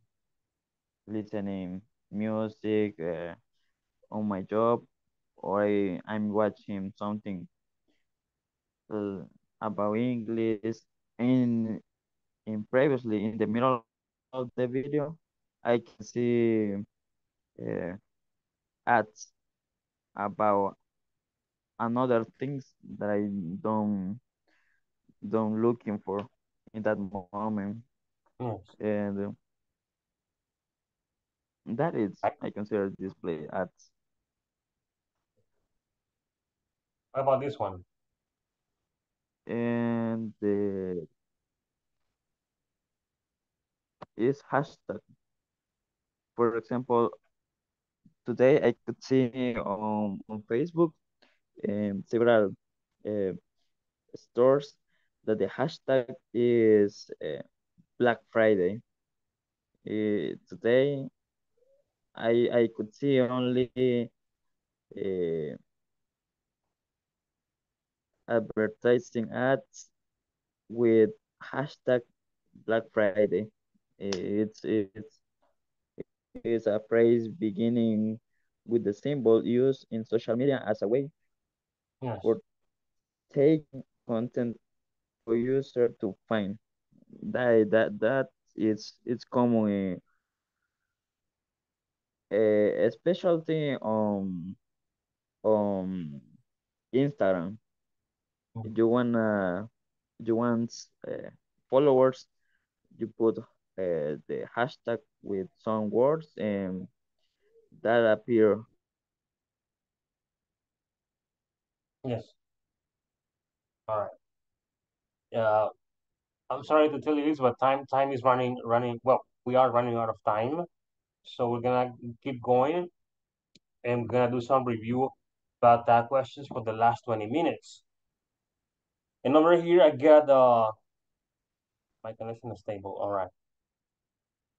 Speaker 10: listening music uh, on my job, or I, I'm watching something uh, about English. In in previously in the middle of the video, I can see uh, ads about another things that I don't don't looking for in that moment, and uh, that is I consider display ads.
Speaker 1: What about this one?
Speaker 10: And the is hashtag. For example, today I could see on on Facebook um, several uh, stores that the hashtag is uh, Black Friday. Uh, today I I could see only uh, advertising ads with hashtag Black Friday. It's it's it's a phrase beginning with the symbol used in social media as a way
Speaker 1: Yes.
Speaker 10: for taking content for user to find. That that that is it's common in a specialty on on Instagram. You wanna you want uh, followers, you put uh, the hashtag with some words and that appear.
Speaker 1: Yes. All right. Uh, I'm sorry to tell you this, but time time is running running. Well, we are running out of time, so we're gonna keep going, and we're gonna do some review about that questions for the last 20 minutes. And over here, I got uh my connection is stable. All right.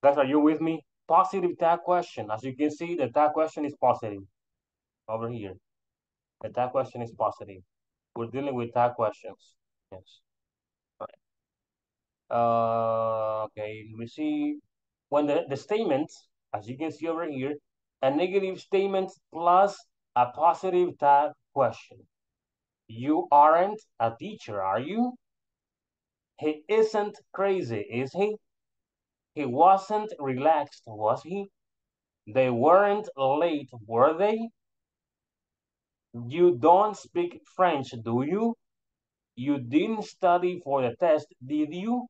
Speaker 1: Guys, are you with me? Positive tag question. As you can see, the tag question is positive. Over here. The tag question is positive. We're dealing with tag questions. Yes. Uh, okay, let me see. When the, the statement, as you can see over here, a negative statement plus a positive tag question. You aren't a teacher, are you? He isn't crazy, is he? He wasn't relaxed, was he? They weren't late, were they? You don't speak French, do you? You didn't study for the test, did you?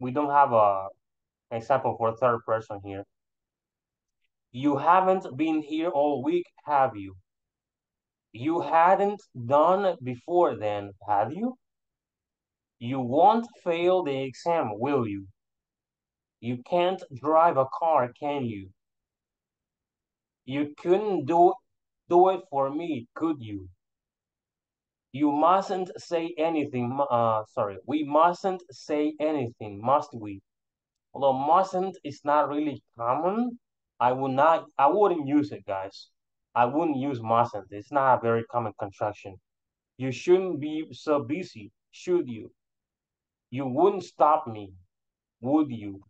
Speaker 1: We don't have a example for third person here. You haven't been here all week, have you? You hadn't done before then, have you? You won't fail the exam, will you? You can't drive a car, can you? You couldn't do, do it for me, could you? You mustn't say anything, uh, sorry, we mustn't say anything, must we? Although mustn't is not really common, I would not, I wouldn't use it, guys. I wouldn't use mustn't. It's not a very common construction. You shouldn't be so busy, should you? You wouldn't stop me, would you?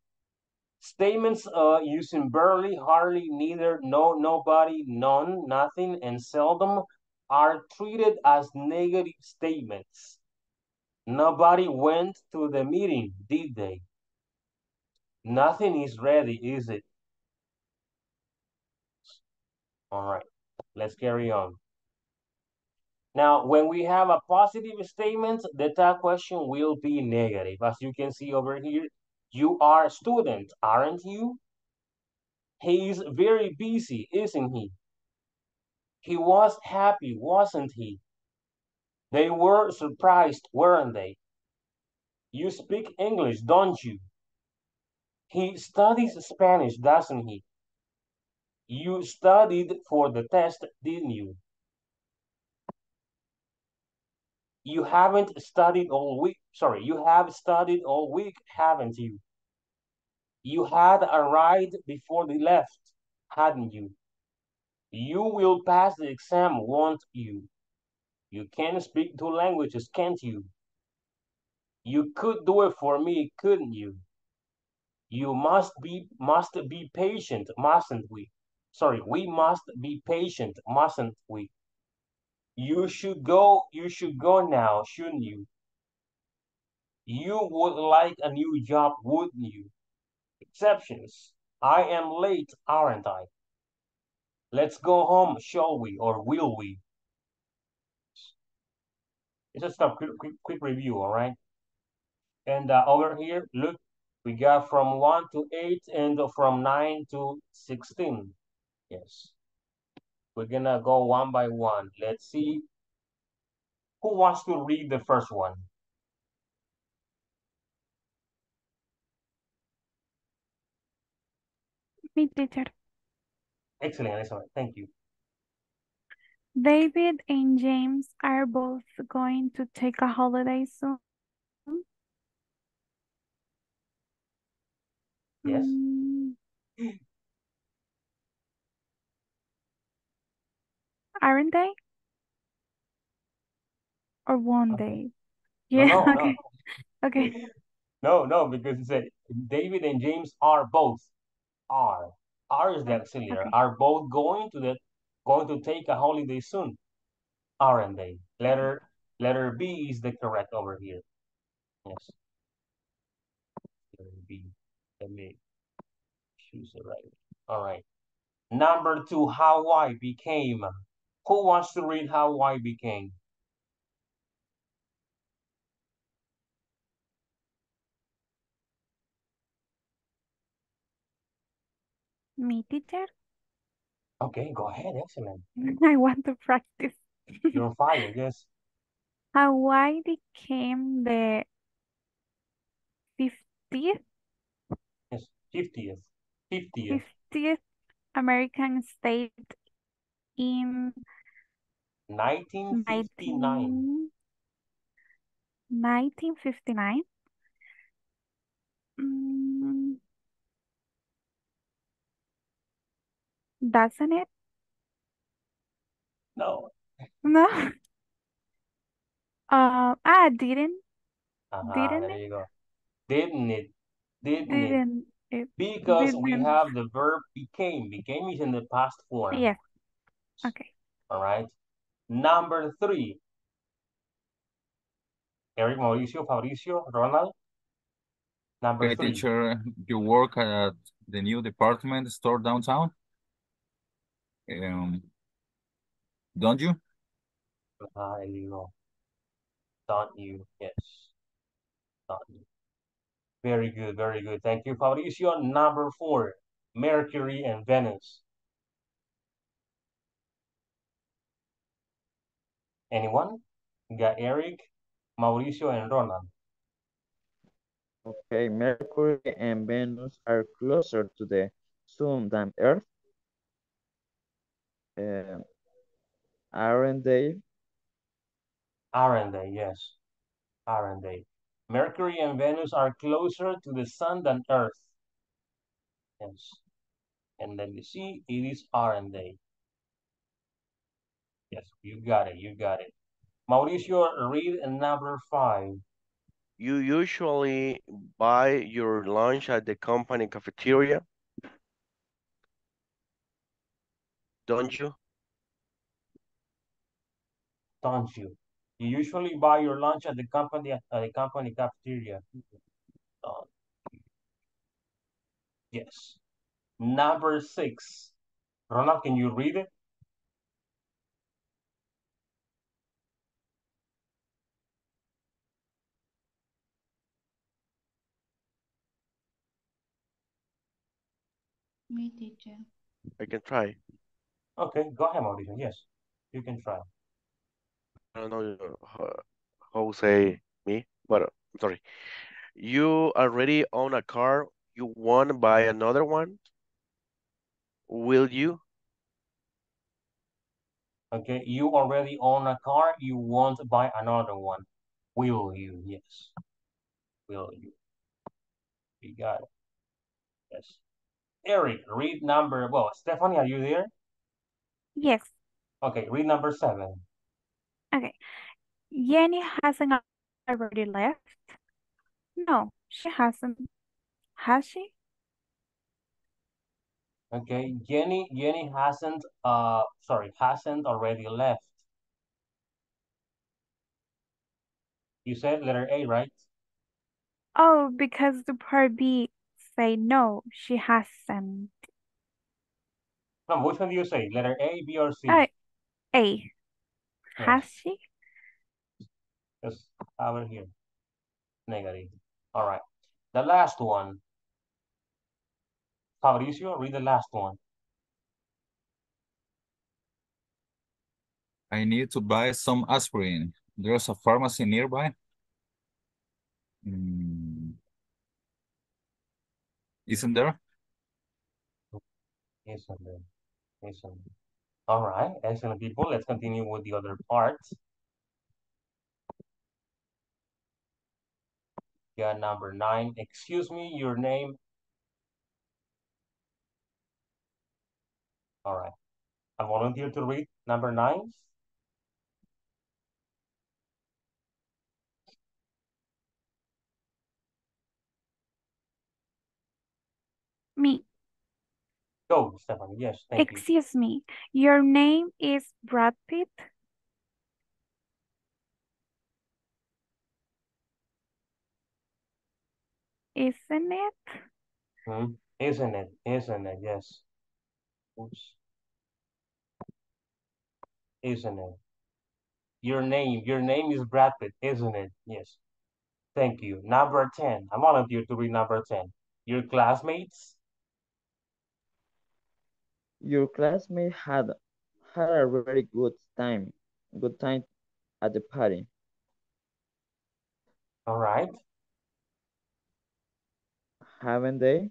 Speaker 1: Statements uh, using barely, hardly, neither, no, nobody, none, nothing, and seldom are treated as negative statements. Nobody went to the meeting, did they? Nothing is ready, is it? All right, let's carry on. Now, when we have a positive statement, the tag question will be negative. As you can see over here, you are a student, aren't you? He's very busy, isn't he? He was happy, wasn't he? They were surprised, weren't they? You speak English, don't you? He studies Spanish, doesn't he? You studied for the test, didn't you? You haven't studied all week. Sorry, you have studied all week, haven't you? You had a ride before they left, hadn't you? You will pass the exam, won't you? You can speak two languages, can't you? You could do it for me, couldn't you? You must be must be patient, mustn't we? Sorry, we must be patient, mustn't we? You should go, you should go now, shouldn't you? You would like a new job, wouldn't you? Exceptions. I am late, aren't I? Let's go home, shall we, or will we? It's just a quick, quick, quick review, all right? And uh, over here, look, we got from 1 to 8 and from 9 to 16. Yes. We're gonna go one by one. Let's see. Who wants to read the first one?
Speaker 3: Me, teacher.
Speaker 1: Excellent, excellent. Thank you.
Speaker 3: David and James are both going to take a holiday soon.
Speaker 1: Yes.
Speaker 3: Mm, aren't they? Or won't they?
Speaker 1: Uh, no,
Speaker 3: Yeah,
Speaker 1: no, no.
Speaker 3: okay. Okay.
Speaker 1: No, no, because it said David and James are both are. Are is the auxiliary.
Speaker 3: Okay.
Speaker 1: Are both going to the going to take a holiday soon? Aren't they? Letter letter B is the correct over here. Yes. Letter B. Let me choose the right. All right. Number two, Hawaii became. Who wants to read Hawaii became?
Speaker 3: Me, teacher?
Speaker 1: Okay, go ahead. Excellent.
Speaker 3: I want to practice.
Speaker 1: You're fired. Yes.
Speaker 3: Hawaii became the 50th,
Speaker 1: Yes. 50th. 50th.
Speaker 3: 50th American state in
Speaker 1: 1959.
Speaker 3: 19, 1959. Mm, doesn't it?
Speaker 1: No.
Speaker 3: No. Uh, ah, didn't,
Speaker 1: Uh-huh,
Speaker 3: didn't
Speaker 1: there
Speaker 3: it?
Speaker 1: you go. Didn't it? Didn't?
Speaker 3: Didn't it?
Speaker 1: Because we
Speaker 3: Didn't.
Speaker 1: have the verb became. Became is in the past form.
Speaker 3: Yes. Okay.
Speaker 1: All right. Number three. Eric, Mauricio, Fabricio, Ronald. Number
Speaker 7: Okay,
Speaker 1: three.
Speaker 7: teacher, you work at the new department store downtown? Um, don't you?
Speaker 1: There you. Don't you? Yes. Don't you. Very good, very good. Thank you, Fabricio. Number four. Mercury and Venus. Anyone? We got Eric, Mauricio, and Ronald.
Speaker 10: Okay, Mercury and Venus are closer to the sun than Earth. Uh, aren't they?
Speaker 1: Aren't they? Yes. Aren't they? Mercury and Venus are closer to the sun than Earth. Yes. And let me see, it is aren't they? Yes, you got it, you got it. Mauricio, read number five.
Speaker 2: You usually buy your lunch at the company cafeteria, don't you?
Speaker 1: Don't you? You usually buy your lunch at the company at the company cafeteria. Yes. Number six. Ronald, can you read it?
Speaker 11: Me, teacher.
Speaker 2: I can try.
Speaker 1: Okay, go ahead, Mauricio. Yes, you can try.
Speaker 2: I don't know uh, how, how say me, but uh, I'm sorry. You already own a car. You want to buy another one? Will you?
Speaker 1: Okay, you already own a car. You want to buy another one. Will you? Yes. Will you? You got it. Yes. Eric, read number, well, Stephanie, are you there?
Speaker 3: Yes.
Speaker 1: Okay, read number seven.
Speaker 3: Okay. Jenny hasn't already left. No, she hasn't. Has she?
Speaker 1: Okay, Jenny, Jenny hasn't, uh, sorry, hasn't already left. You said letter A, right?
Speaker 3: Oh, because the part B say no, she hasn't.
Speaker 1: No, which one do you say? Letter A, B, or C?
Speaker 3: Uh, A.
Speaker 1: Yes.
Speaker 3: Has she?
Speaker 1: Yes, have it here. Negative. All right. The last one. Fabricio, read the last one.
Speaker 7: I need to buy some aspirin. There's a pharmacy nearby. Mm. Isn't there?
Speaker 1: Yes, sir. Yes, sir. All right, excellent people. Let's continue with the other parts. Yeah, number nine. Excuse me, your name. All right. I volunteer to read number nine?
Speaker 3: Me.
Speaker 1: Go, Stephanie. Yes, thank you.
Speaker 3: Excuse me. Your name is Brad Pitt? Isn't it?
Speaker 1: Hmm? Isn't it? Isn't it? Yes. Oops. Isn't it? Your name, your name is Brad Pitt, isn't it? Yes. Thank you. Number 10. I want you to read number 10. Your classmates?
Speaker 10: Your classmate had had a very good time, good time at the party.
Speaker 1: All right.
Speaker 10: Haven't they?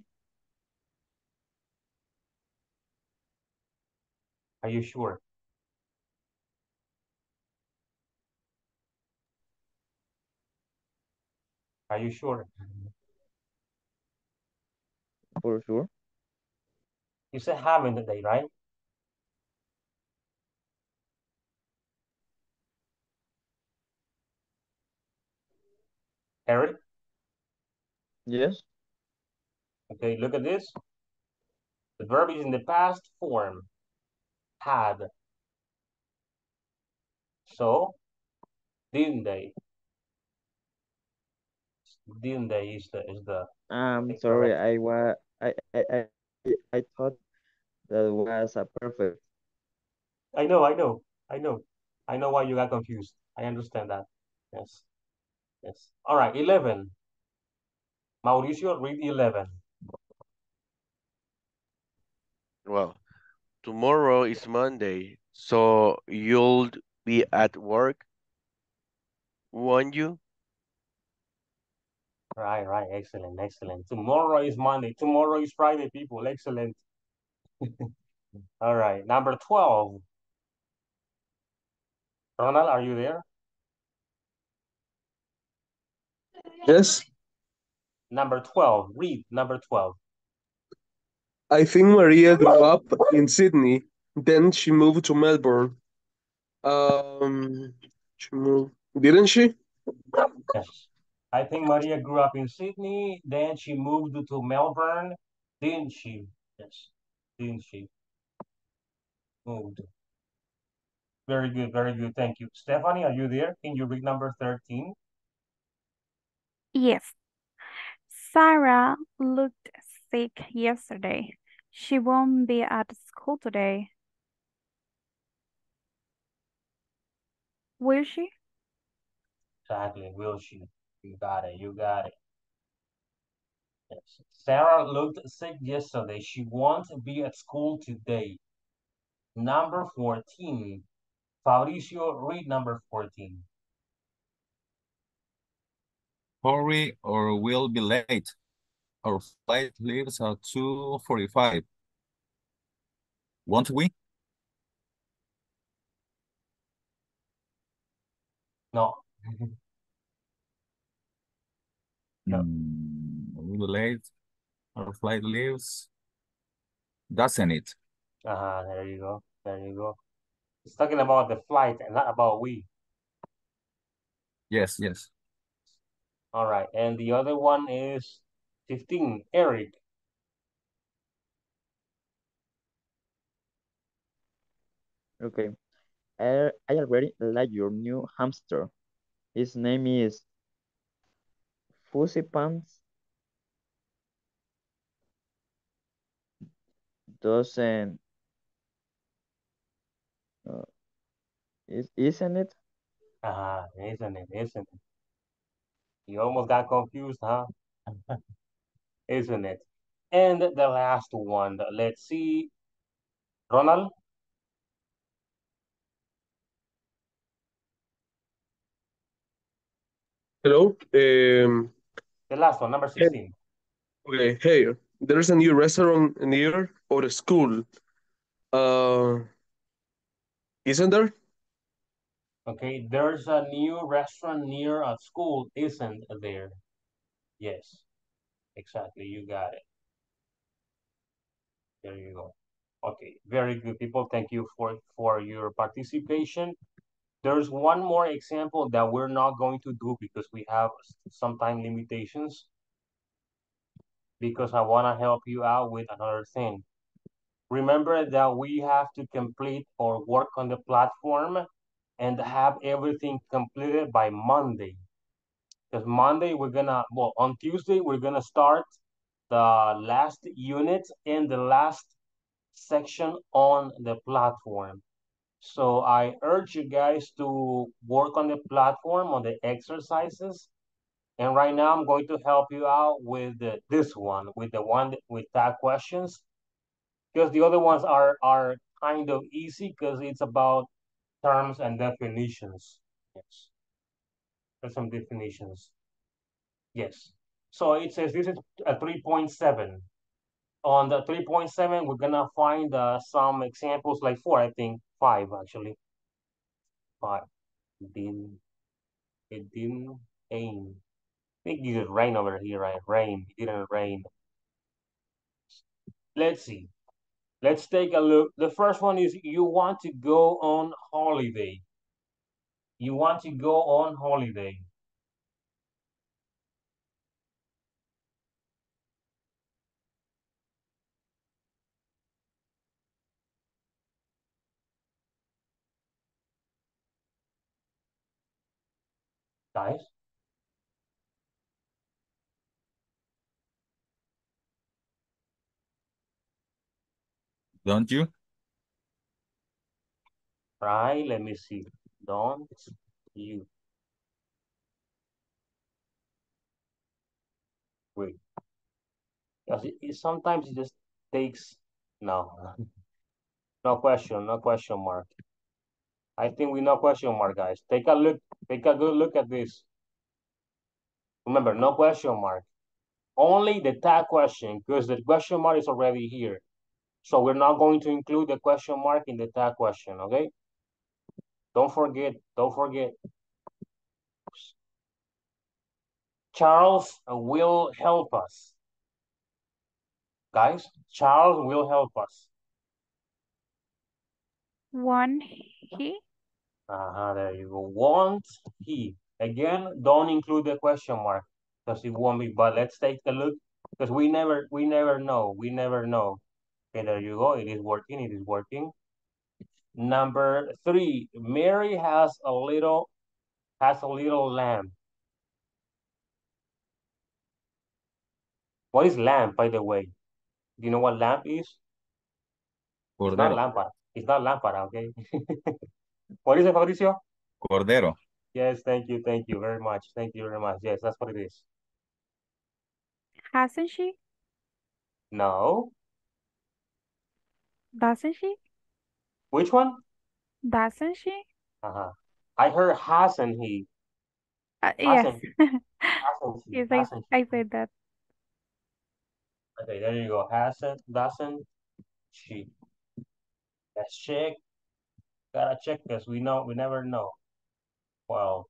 Speaker 1: Are you sure? Are you sure?
Speaker 10: For sure.
Speaker 1: You said haven't they, right? Eric?
Speaker 10: Yes.
Speaker 1: Okay, look at this. The verb is in the past form. Had. So, didn't they? Didn't they is the is the
Speaker 10: I'm
Speaker 1: the
Speaker 10: sorry. I was I, I I I thought that was a perfect.
Speaker 1: I know, I know, I know. I know why you got confused. I understand that. Yes. Yes. All right, 11. Mauricio, read 11.
Speaker 2: Well, tomorrow is Monday, so you'll be at work, won't you?
Speaker 1: Right, right. Excellent, excellent. Tomorrow is Monday. Tomorrow is Friday, people. Excellent. All right. Number 12. Ronald, are you there?
Speaker 9: Yes,
Speaker 1: Number 12. Read number 12.
Speaker 9: I think Maria grew up in Sydney, then she moved to Melbourne. Um, she moved, didn't she?
Speaker 1: Yes. I think Maria grew up in Sydney, then she moved to Melbourne, didn't she? Yes, didn't she? Moved. Very good, very good. Thank you. Stephanie, are you there? Can you read number 13?
Speaker 3: Yes. Sarah looked sick yesterday. She won't be at school today. Will she?
Speaker 1: Exactly, will she? You got it, you got it. Yes. Sarah looked sick yesterday. She won't be at school today. Number 14. Fabricio, read number 14.
Speaker 7: Hurry or we'll be late. Our flight leaves at 2.45. Won't we?
Speaker 1: No. No.
Speaker 7: Mm, we'll be late. Our flight leaves. Doesn't it?
Speaker 1: Uh-huh, there you go. There you go. It's talking about the flight and not about we.
Speaker 7: Yes, yes.
Speaker 1: All right. And the other one is 15. Eric.
Speaker 10: Okay. I, I already like your new hamster. His name is Fuzzy Pants. Doesn't uh, is isn't it?
Speaker 1: Uh-huh, isn't it? Isn't it? You almost got confused, huh? Isn't it? And the last one, let's see. Ronald?
Speaker 9: Hello. Um,
Speaker 1: The last one, number 16.
Speaker 9: okay. Hey, there's a new restaurant near our school. Uh, isn't there?
Speaker 1: Okay, there's a new restaurant near a school, isn't there? Yes, exactly. You got it. There you go. Okay, very good, people. Thank you for, for your participation. There's one more example that we're not going to do because we have some time limitations. Because I want to help you out with another thing. Remember that we have to complete or work on the platform and have everything completed by Monday. Because Monday we're gonna, well, on Tuesday we're gonna start the last unit and the last section on the platform. So I urge you guys to work on the platform, on the exercises. And right now I'm going to help you out with the, this one, with the one with tag questions. Because the other ones are, are kind of easy because it's about terms and definitions. Yes. There's some definitions. Yes. So it says this is a 3.7 on the 3.7, we're gonna find uh, some examples like four, I think five actually. Five. Didn't, it didn't think it didn't rain over here, right? Rain, it didn't rain. Let's see. Let's take a look. The first one is you want to go on holiday. You want to go on holiday. Guys?
Speaker 7: Don't you?
Speaker 1: Right, let me see. Don't you. Wait. Because it, it, sometimes it just takes, no. no question, no question mark. I think we know question mark, guys. Take a look, take a good look at this. Remember, no question mark. Only the tag question, because the question mark is already here. So we're not going to include the question mark in the tag question, okay? Don't forget, don't forget. Charles will help us. Guys, Charles will help us.
Speaker 3: One he.
Speaker 1: Uh-huh, there you go. Won't he? Again, don't include the question mark because it won't be, but let's take a look because we never, we never know. We never know. Okay, there you go. It is working. It is working. Number three, Mary has a little, has a little lamb. What is lamb, by the way? Do you know what lamp is?
Speaker 7: Cordero.
Speaker 1: It's not lámpara. It's not lámpara, okay? what is it, Fabricio?
Speaker 7: Cordero.
Speaker 1: Yes, thank you, thank you very much. Thank you very much. Yes, that's what it is.
Speaker 3: Hasn't she?
Speaker 1: No.
Speaker 3: Doesn't she?
Speaker 1: Which one?
Speaker 3: Doesn't she?
Speaker 1: Uh-huh. I heard hasn't he.
Speaker 3: Uh, yes.
Speaker 1: Hasn't, hasn't he?
Speaker 3: yes, I,
Speaker 1: Hasn't
Speaker 3: I said that.
Speaker 1: Okay, there you go. Hasn't, doesn't she. Let's check. Gotta check this. We know, we never know. Well.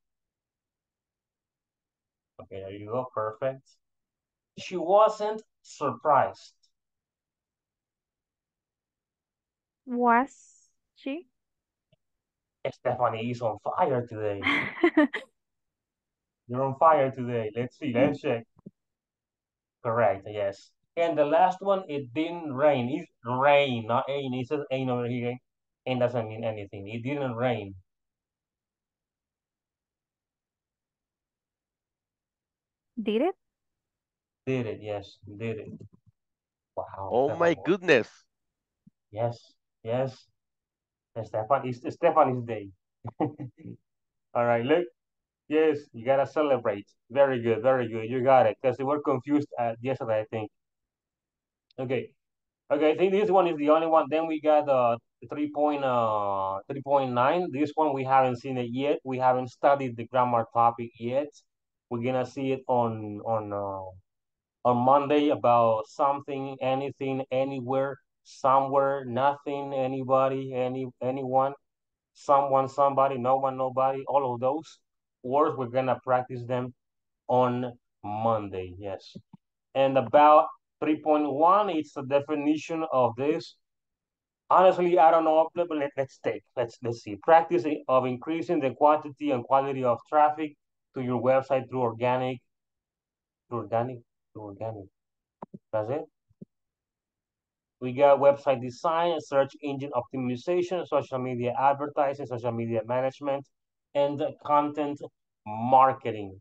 Speaker 1: Okay, there you go. Perfect. She wasn't surprised.
Speaker 3: Was she?
Speaker 1: Stephanie is on fire today. You're on fire today. Let's see. Let's check. Correct. Yes. And the last one, it didn't rain. It's rain, not rain. It says rain over here. And doesn't mean anything. It didn't rain.
Speaker 3: Did it?
Speaker 1: Did it? Yes, did it. Wow.
Speaker 2: Oh my
Speaker 1: Stefan.
Speaker 2: goodness.
Speaker 1: Yes, yes. Stefan is Stephanie's day. All right, look. Yes, you gotta celebrate. Very good, very good. You got it. Because they were confused uh, yesterday, I think. Okay. Okay, I think this one is the only one. Then we got uh 3 point, uh 3.9. This one we haven't seen it yet. We haven't studied the grammar topic yet. We're gonna see it on on uh, on Monday about something, anything, anywhere, somewhere, nothing, anybody, any anyone, someone, somebody, no one, nobody, all of those words we're gonna practice them on Monday. Yes. And about 3.1, it's the definition of this. Honestly, I don't know. But let, let's take let's let's see. Practice of increasing the quantity and quality of traffic to your website through organic, through organic, through organic. That's it. We got website design, search engine optimization, social media advertising, social media management, and content marketing.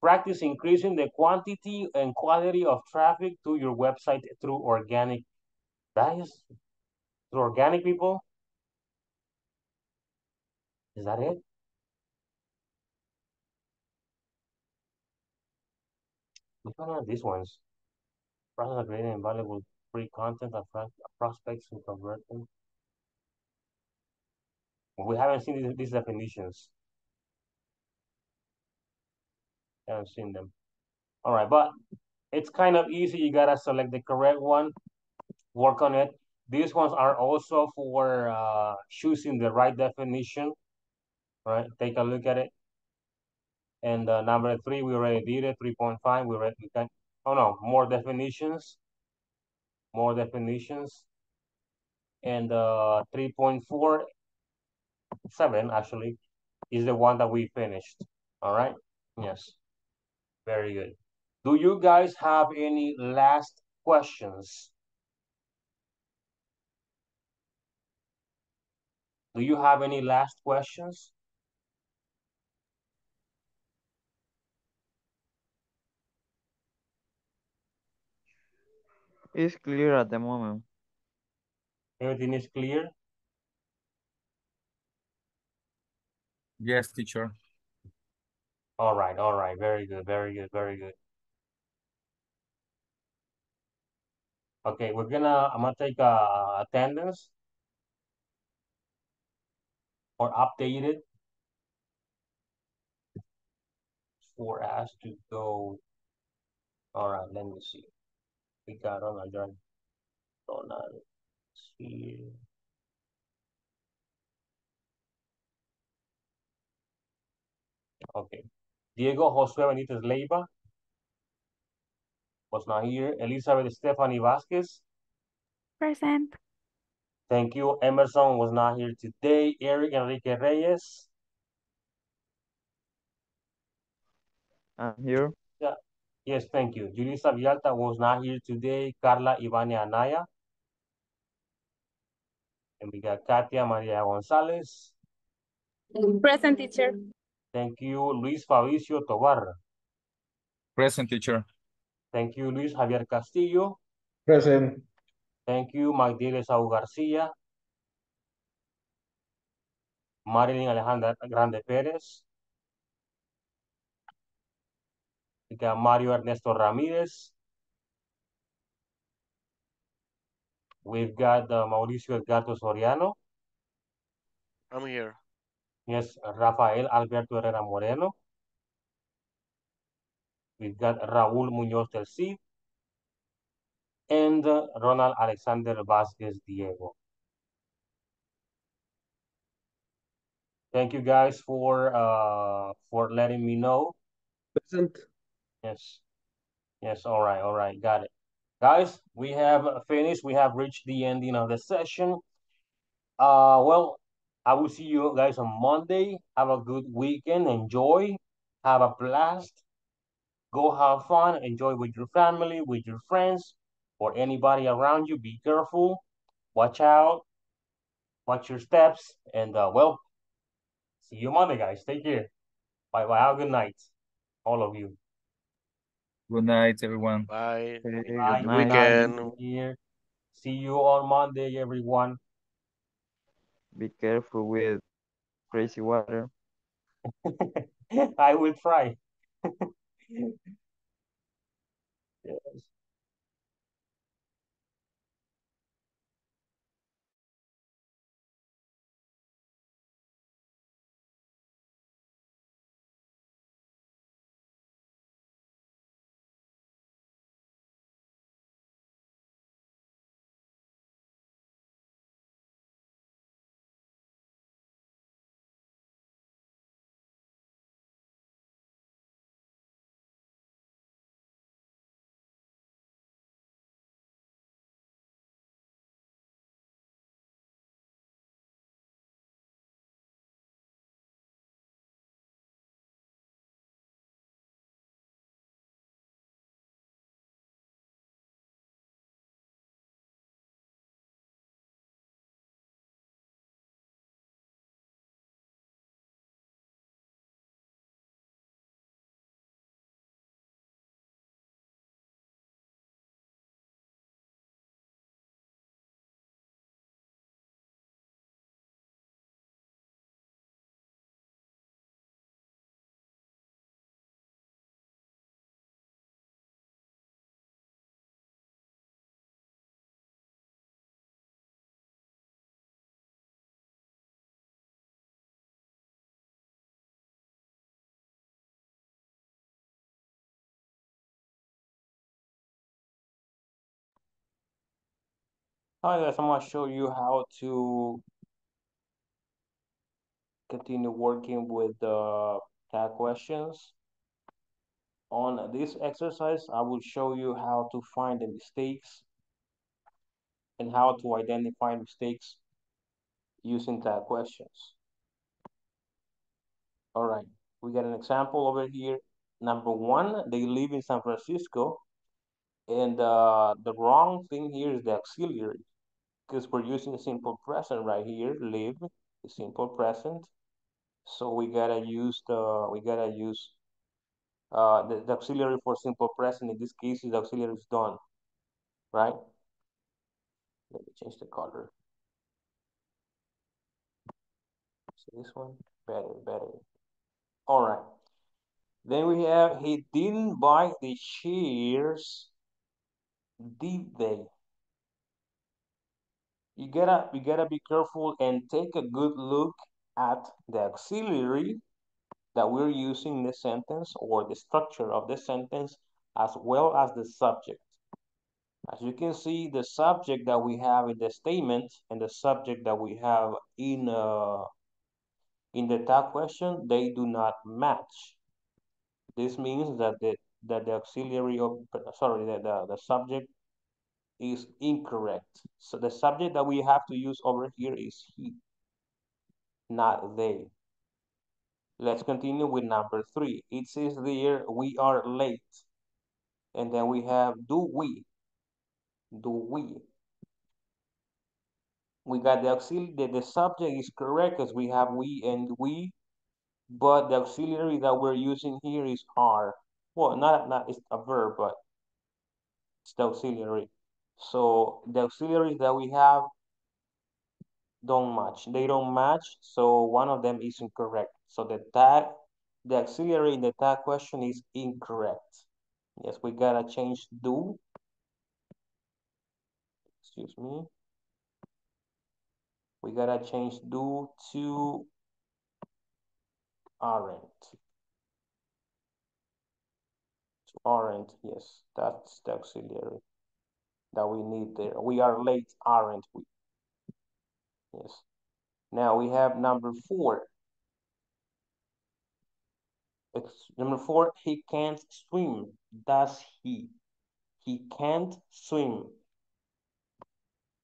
Speaker 1: Practice increasing the quantity and quality of traffic to your website through organic. That is organic people. Is that it? Which one are these ones? Process of creating valuable free content of prospects and convert them. We haven't seen these, these definitions. Haven't seen them. All right, but it's kind of easy. You gotta select the correct one, work on it. These ones are also for uh, choosing the right definition, right? Take a look at it. And uh, number three, we already did it. 3.5, we already, can, oh no, more definitions, more definitions. And uh, 3.4, seven actually, is the one that we finished. All right, yes, very good. Do you guys have any last questions? Do you have any last questions?
Speaker 10: It's clear at the moment.
Speaker 1: Everything is clear?
Speaker 7: Yes, teacher.
Speaker 1: All right, all right. Very good, very good, very good. Okay, we're gonna, I'm gonna take uh, attendance or updated for us to go. All right, let me see. We got oh Ronald John. Ronald here. Okay. Diego José Benítez Leiva was not here. Elizabeth Stephanie Vasquez.
Speaker 3: Present.
Speaker 1: Thank you. Emerson was not here today. Eric Enrique Reyes.
Speaker 10: I'm here.
Speaker 1: Yeah. Yes, thank you. Julissa Villalta was not here today. Carla Ivania Anaya. And we got Katia Maria Gonzalez.
Speaker 8: Present teacher.
Speaker 1: Thank you. Luis Fabricio Tobar.
Speaker 7: Present teacher.
Speaker 1: Thank you, Luis Javier Castillo.
Speaker 5: Present.
Speaker 1: Thank you, Magdiel Saúl García. Marilyn Alejandra Grande Pérez. We got Mario Ernesto Ramírez. We've got uh, Mauricio Edgardo Soriano.
Speaker 2: I'm here.
Speaker 1: Yes, Rafael Alberto Herrera Moreno. We've got Raúl Muñoz del Cid. And uh, Ronald Alexander Vasquez Diego. Thank you guys for uh for letting me know.
Speaker 9: Present.
Speaker 1: Yes. Yes, all right, all right, got it. Guys, we have finished. We have reached the ending of the session. Uh, well, I will see you guys on Monday. Have a good weekend. Enjoy. Have a blast. Go have fun. Enjoy with your family, with your friends, or anybody around you. Be careful. Watch out. Watch your steps. And, uh, well, see you Monday, guys. Take care. Bye-bye. Have a good night, all of you.
Speaker 7: Good night, everyone.
Speaker 2: Bye.
Speaker 10: Hey,
Speaker 1: Bye.
Speaker 10: good
Speaker 1: Good
Speaker 10: night.
Speaker 1: night.
Speaker 2: Weekend.
Speaker 1: Here. See you on Monday, everyone.
Speaker 10: Be careful with crazy water.
Speaker 1: I will try. Yes. Hi guys, I'm gonna show you how to continue working with the tag questions. On this exercise, I will show you how to find the mistakes and how to identify mistakes using tag questions. All right, we got an example over here. Number one, they live in San Francisco. And uh, the wrong thing here is the auxiliary because we're using a simple present right here, live, the simple present. So we gotta use the, we gotta use uh, the, the auxiliary for simple present. In this case, the auxiliary is done, right? Let me change the color. See this one? Better, better. All right. Then we have, he didn't buy the shares, did they? You gotta, you gotta be careful and take a good look at the auxiliary that we're using in the sentence or the structure of the sentence as well as the subject. As you can see, the subject that we have in the statement and the subject that we have in uh, in the tag question, they do not match. This means that the that the auxiliary of sorry that the, the subject is incorrect. So the subject that we have to use over here is he, not they. Let's continue with number three. It says there, we are late. And then we have, do we? Do we? We got the auxiliary, the, the subject is correct because we have we and we, but the auxiliary that we're using here is are. Well, not, not it's a verb, but it's the auxiliary. So the auxiliaries that we have don't match. They don't match, so one of them is incorrect. So the tag, the auxiliary in the tag question is incorrect. Yes, we gotta change do. Excuse me. We gotta change do to aren't. To aren't, yes, that's the auxiliary that we need there. We are late, aren't we? Yes. Now we have number four. It's number four, he can't swim. Does he? He can't swim.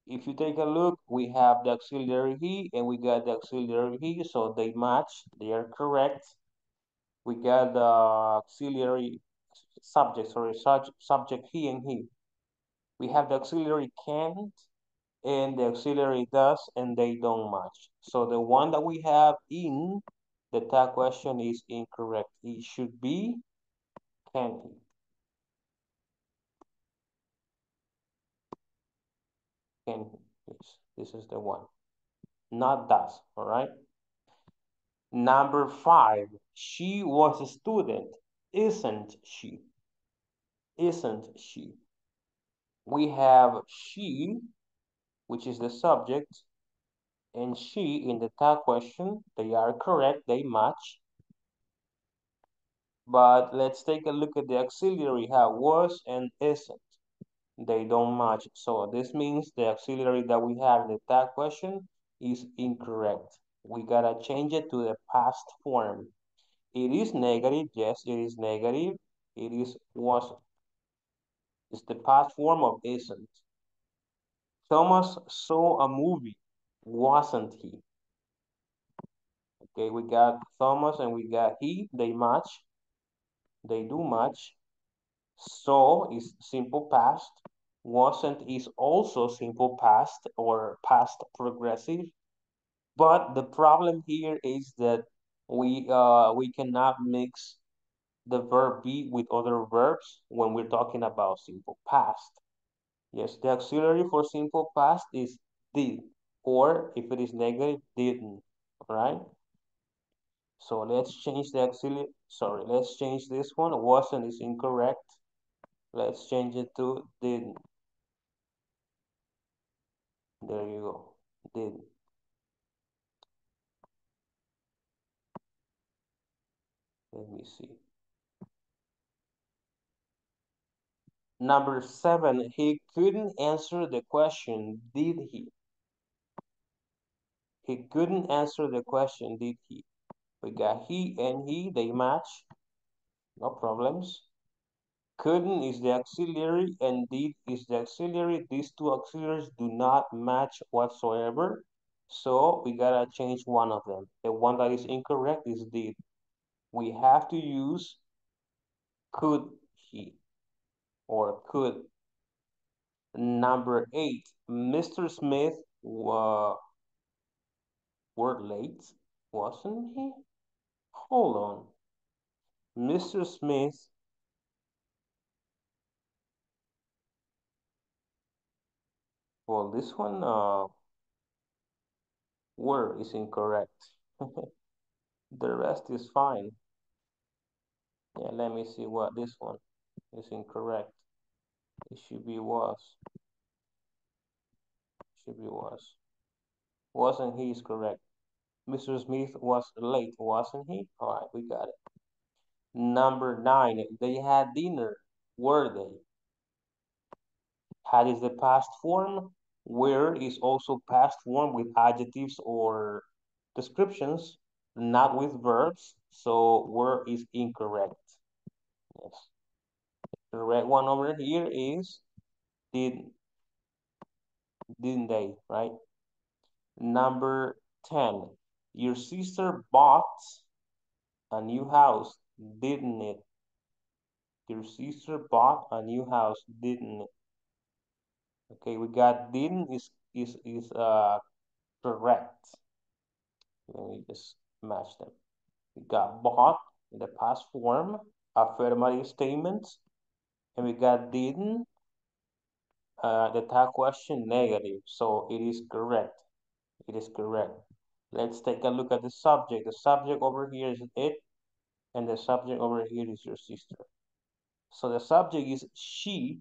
Speaker 1: If you take a look, we have the auxiliary he and we got the auxiliary he, so they match, they are correct. We got the auxiliary subject, sorry, subject he and he. We have the auxiliary can't and the auxiliary does and they don't match. So the one that we have in the tag question is incorrect. It should be can he. Can. Yes, this is the one. Not does, all right? Number five, she was a student, isn't she? Isn't she? We have she, which is the subject, and she in the tag question. They are correct, they match. But let's take a look at the auxiliary, how was and isn't. They don't match. So this means the auxiliary that we have in the tag question is incorrect. We gotta change it to the past form. It is negative, yes, it is negative. It is wasn't. It's the past form of isn't. Thomas saw a movie, wasn't he? Okay, we got Thomas and we got he, they match. They do match. So is simple past. Wasn't is also simple past or past progressive. But the problem here is that we uh we cannot mix the verb be with other verbs when we're talking about simple past. Yes, the auxiliary for simple past is did, or if it is negative, didn't, right? So let's change the auxiliary, sorry, let's change this one. Wasn't is incorrect. Let's change it to didn't. There you go, didn't. Let me see. Number seven, he couldn't answer the question, did he? He couldn't answer the question, did he? We got he and he, they match. No problems. Couldn't is the auxiliary and did is the auxiliary. These two auxiliaries do not match whatsoever. So we gotta change one of them. The one that is incorrect is did. We have to use could he or could. Number eight, Mr. Smith uh, were late, wasn't he? Hold on. Mr. Smith Well, this one, uh, word is incorrect. the rest is fine. Yeah, let me see what this one is incorrect. It should be was. Should be was. Wasn't he is correct. Mr. Smith was late, wasn't he? All right, we got it. Number nine, they had dinner. Were they? Had is the past form. Where is also past form with adjectives or descriptions, not with verbs. So where is incorrect. Yes. The red one over here is did didn't they, right? Number 10. Your sister bought a new house, didn't it? Your sister bought a new house, didn't it? Okay, we got didn't is is is uh correct. Let me just match them. We got bought in the past form, affirmative statements, and we got didn't uh, the tag question negative, so it is correct. It is correct. Let's take a look at the subject. The subject over here is it, and the subject over here is your sister. So the subject is she,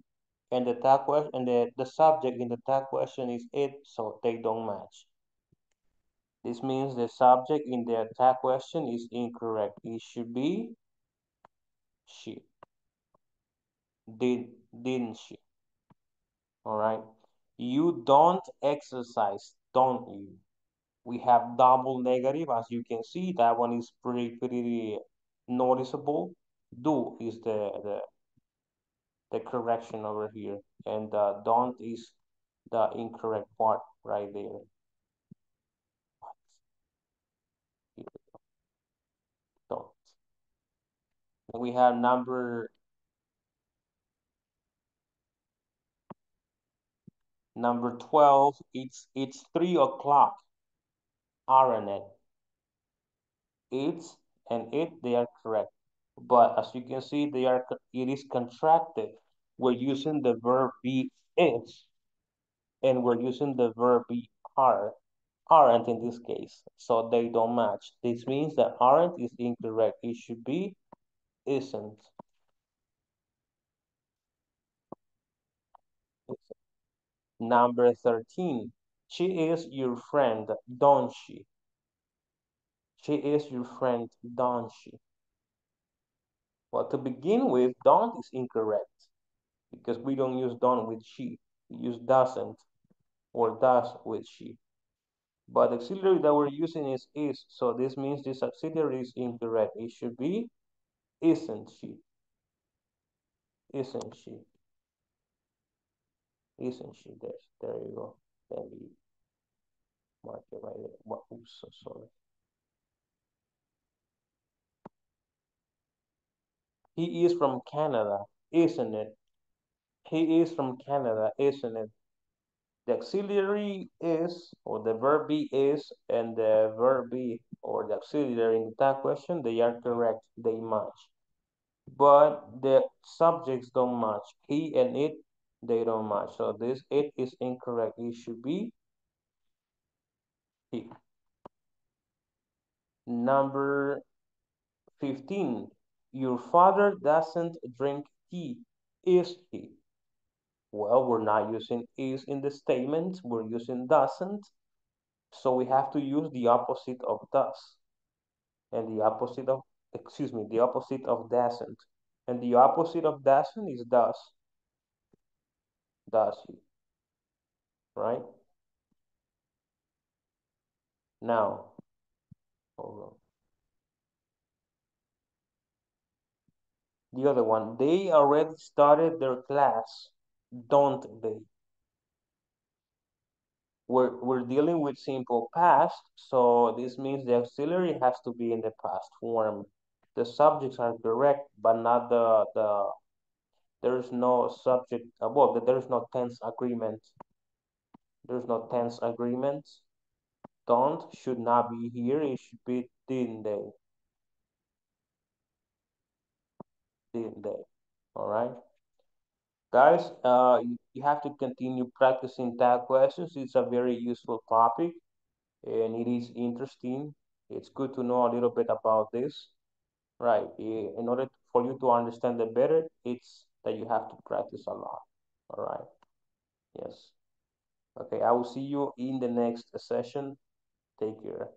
Speaker 1: and the tag question and the, the subject in the tag question is it, so they don't match. This means the subject in the tag question is incorrect. It should be she. Did didn't she? All right. You don't exercise, don't you? We have double negative, as you can see. That one is pretty pretty noticeable. Do is the the the correction over here, and uh, don't is the incorrect part right there. Don't. We have number number 12. It's it's three o'clock. Aren't it? It's and it they are correct. But as you can see, they are it is contracted. We're using the verb be is, and we're using the verb be are, aren't in this case. So they don't match. This means that aren't is incorrect. It should be isn't. Number 13. She is your friend, don't she? She is your friend, don't she? Well, to begin with, don't is incorrect because we don't use don't with she. We use doesn't or does with she. But the auxiliary that we're using is is, so this means this auxiliary is incorrect. It should be isn't she. Isn't she? She? There, there you go. Let me mark it right there. What? Oops, so sorry. He is from Canada, isn't it? He is from Canada, isn't it? The auxiliary is, or the verb be is, and the verb be, or the auxiliary in that question, they are correct, they match. But the subjects don't match. He and it, they don't match. So this it is incorrect. It should be he. Number 15. Your father doesn't drink tea, is he? Well, we're not using is in the statement. We're using doesn't. So we have to use the opposite of does. And the opposite of, excuse me, the opposite of doesn't. And the opposite of doesn't is does. Does he? Right? Now, hold on. The other one, they already started their class, don't they? We're, we're dealing with simple past, so this means the auxiliary has to be in the past form. The subjects are correct, but not the, the there is no subject, uh, well, there is no tense agreement. There's no tense agreement. Don't should not be here, it should be didn't they. Didn't they, all right? Guys, uh, you, you have to continue practicing tag questions. It's a very useful topic and it is interesting. It's good to know a little bit about this, right? In order for you to understand it better, it's that you have to practice a lot, all right? Yes. Okay, I will see you in the next session. Take care.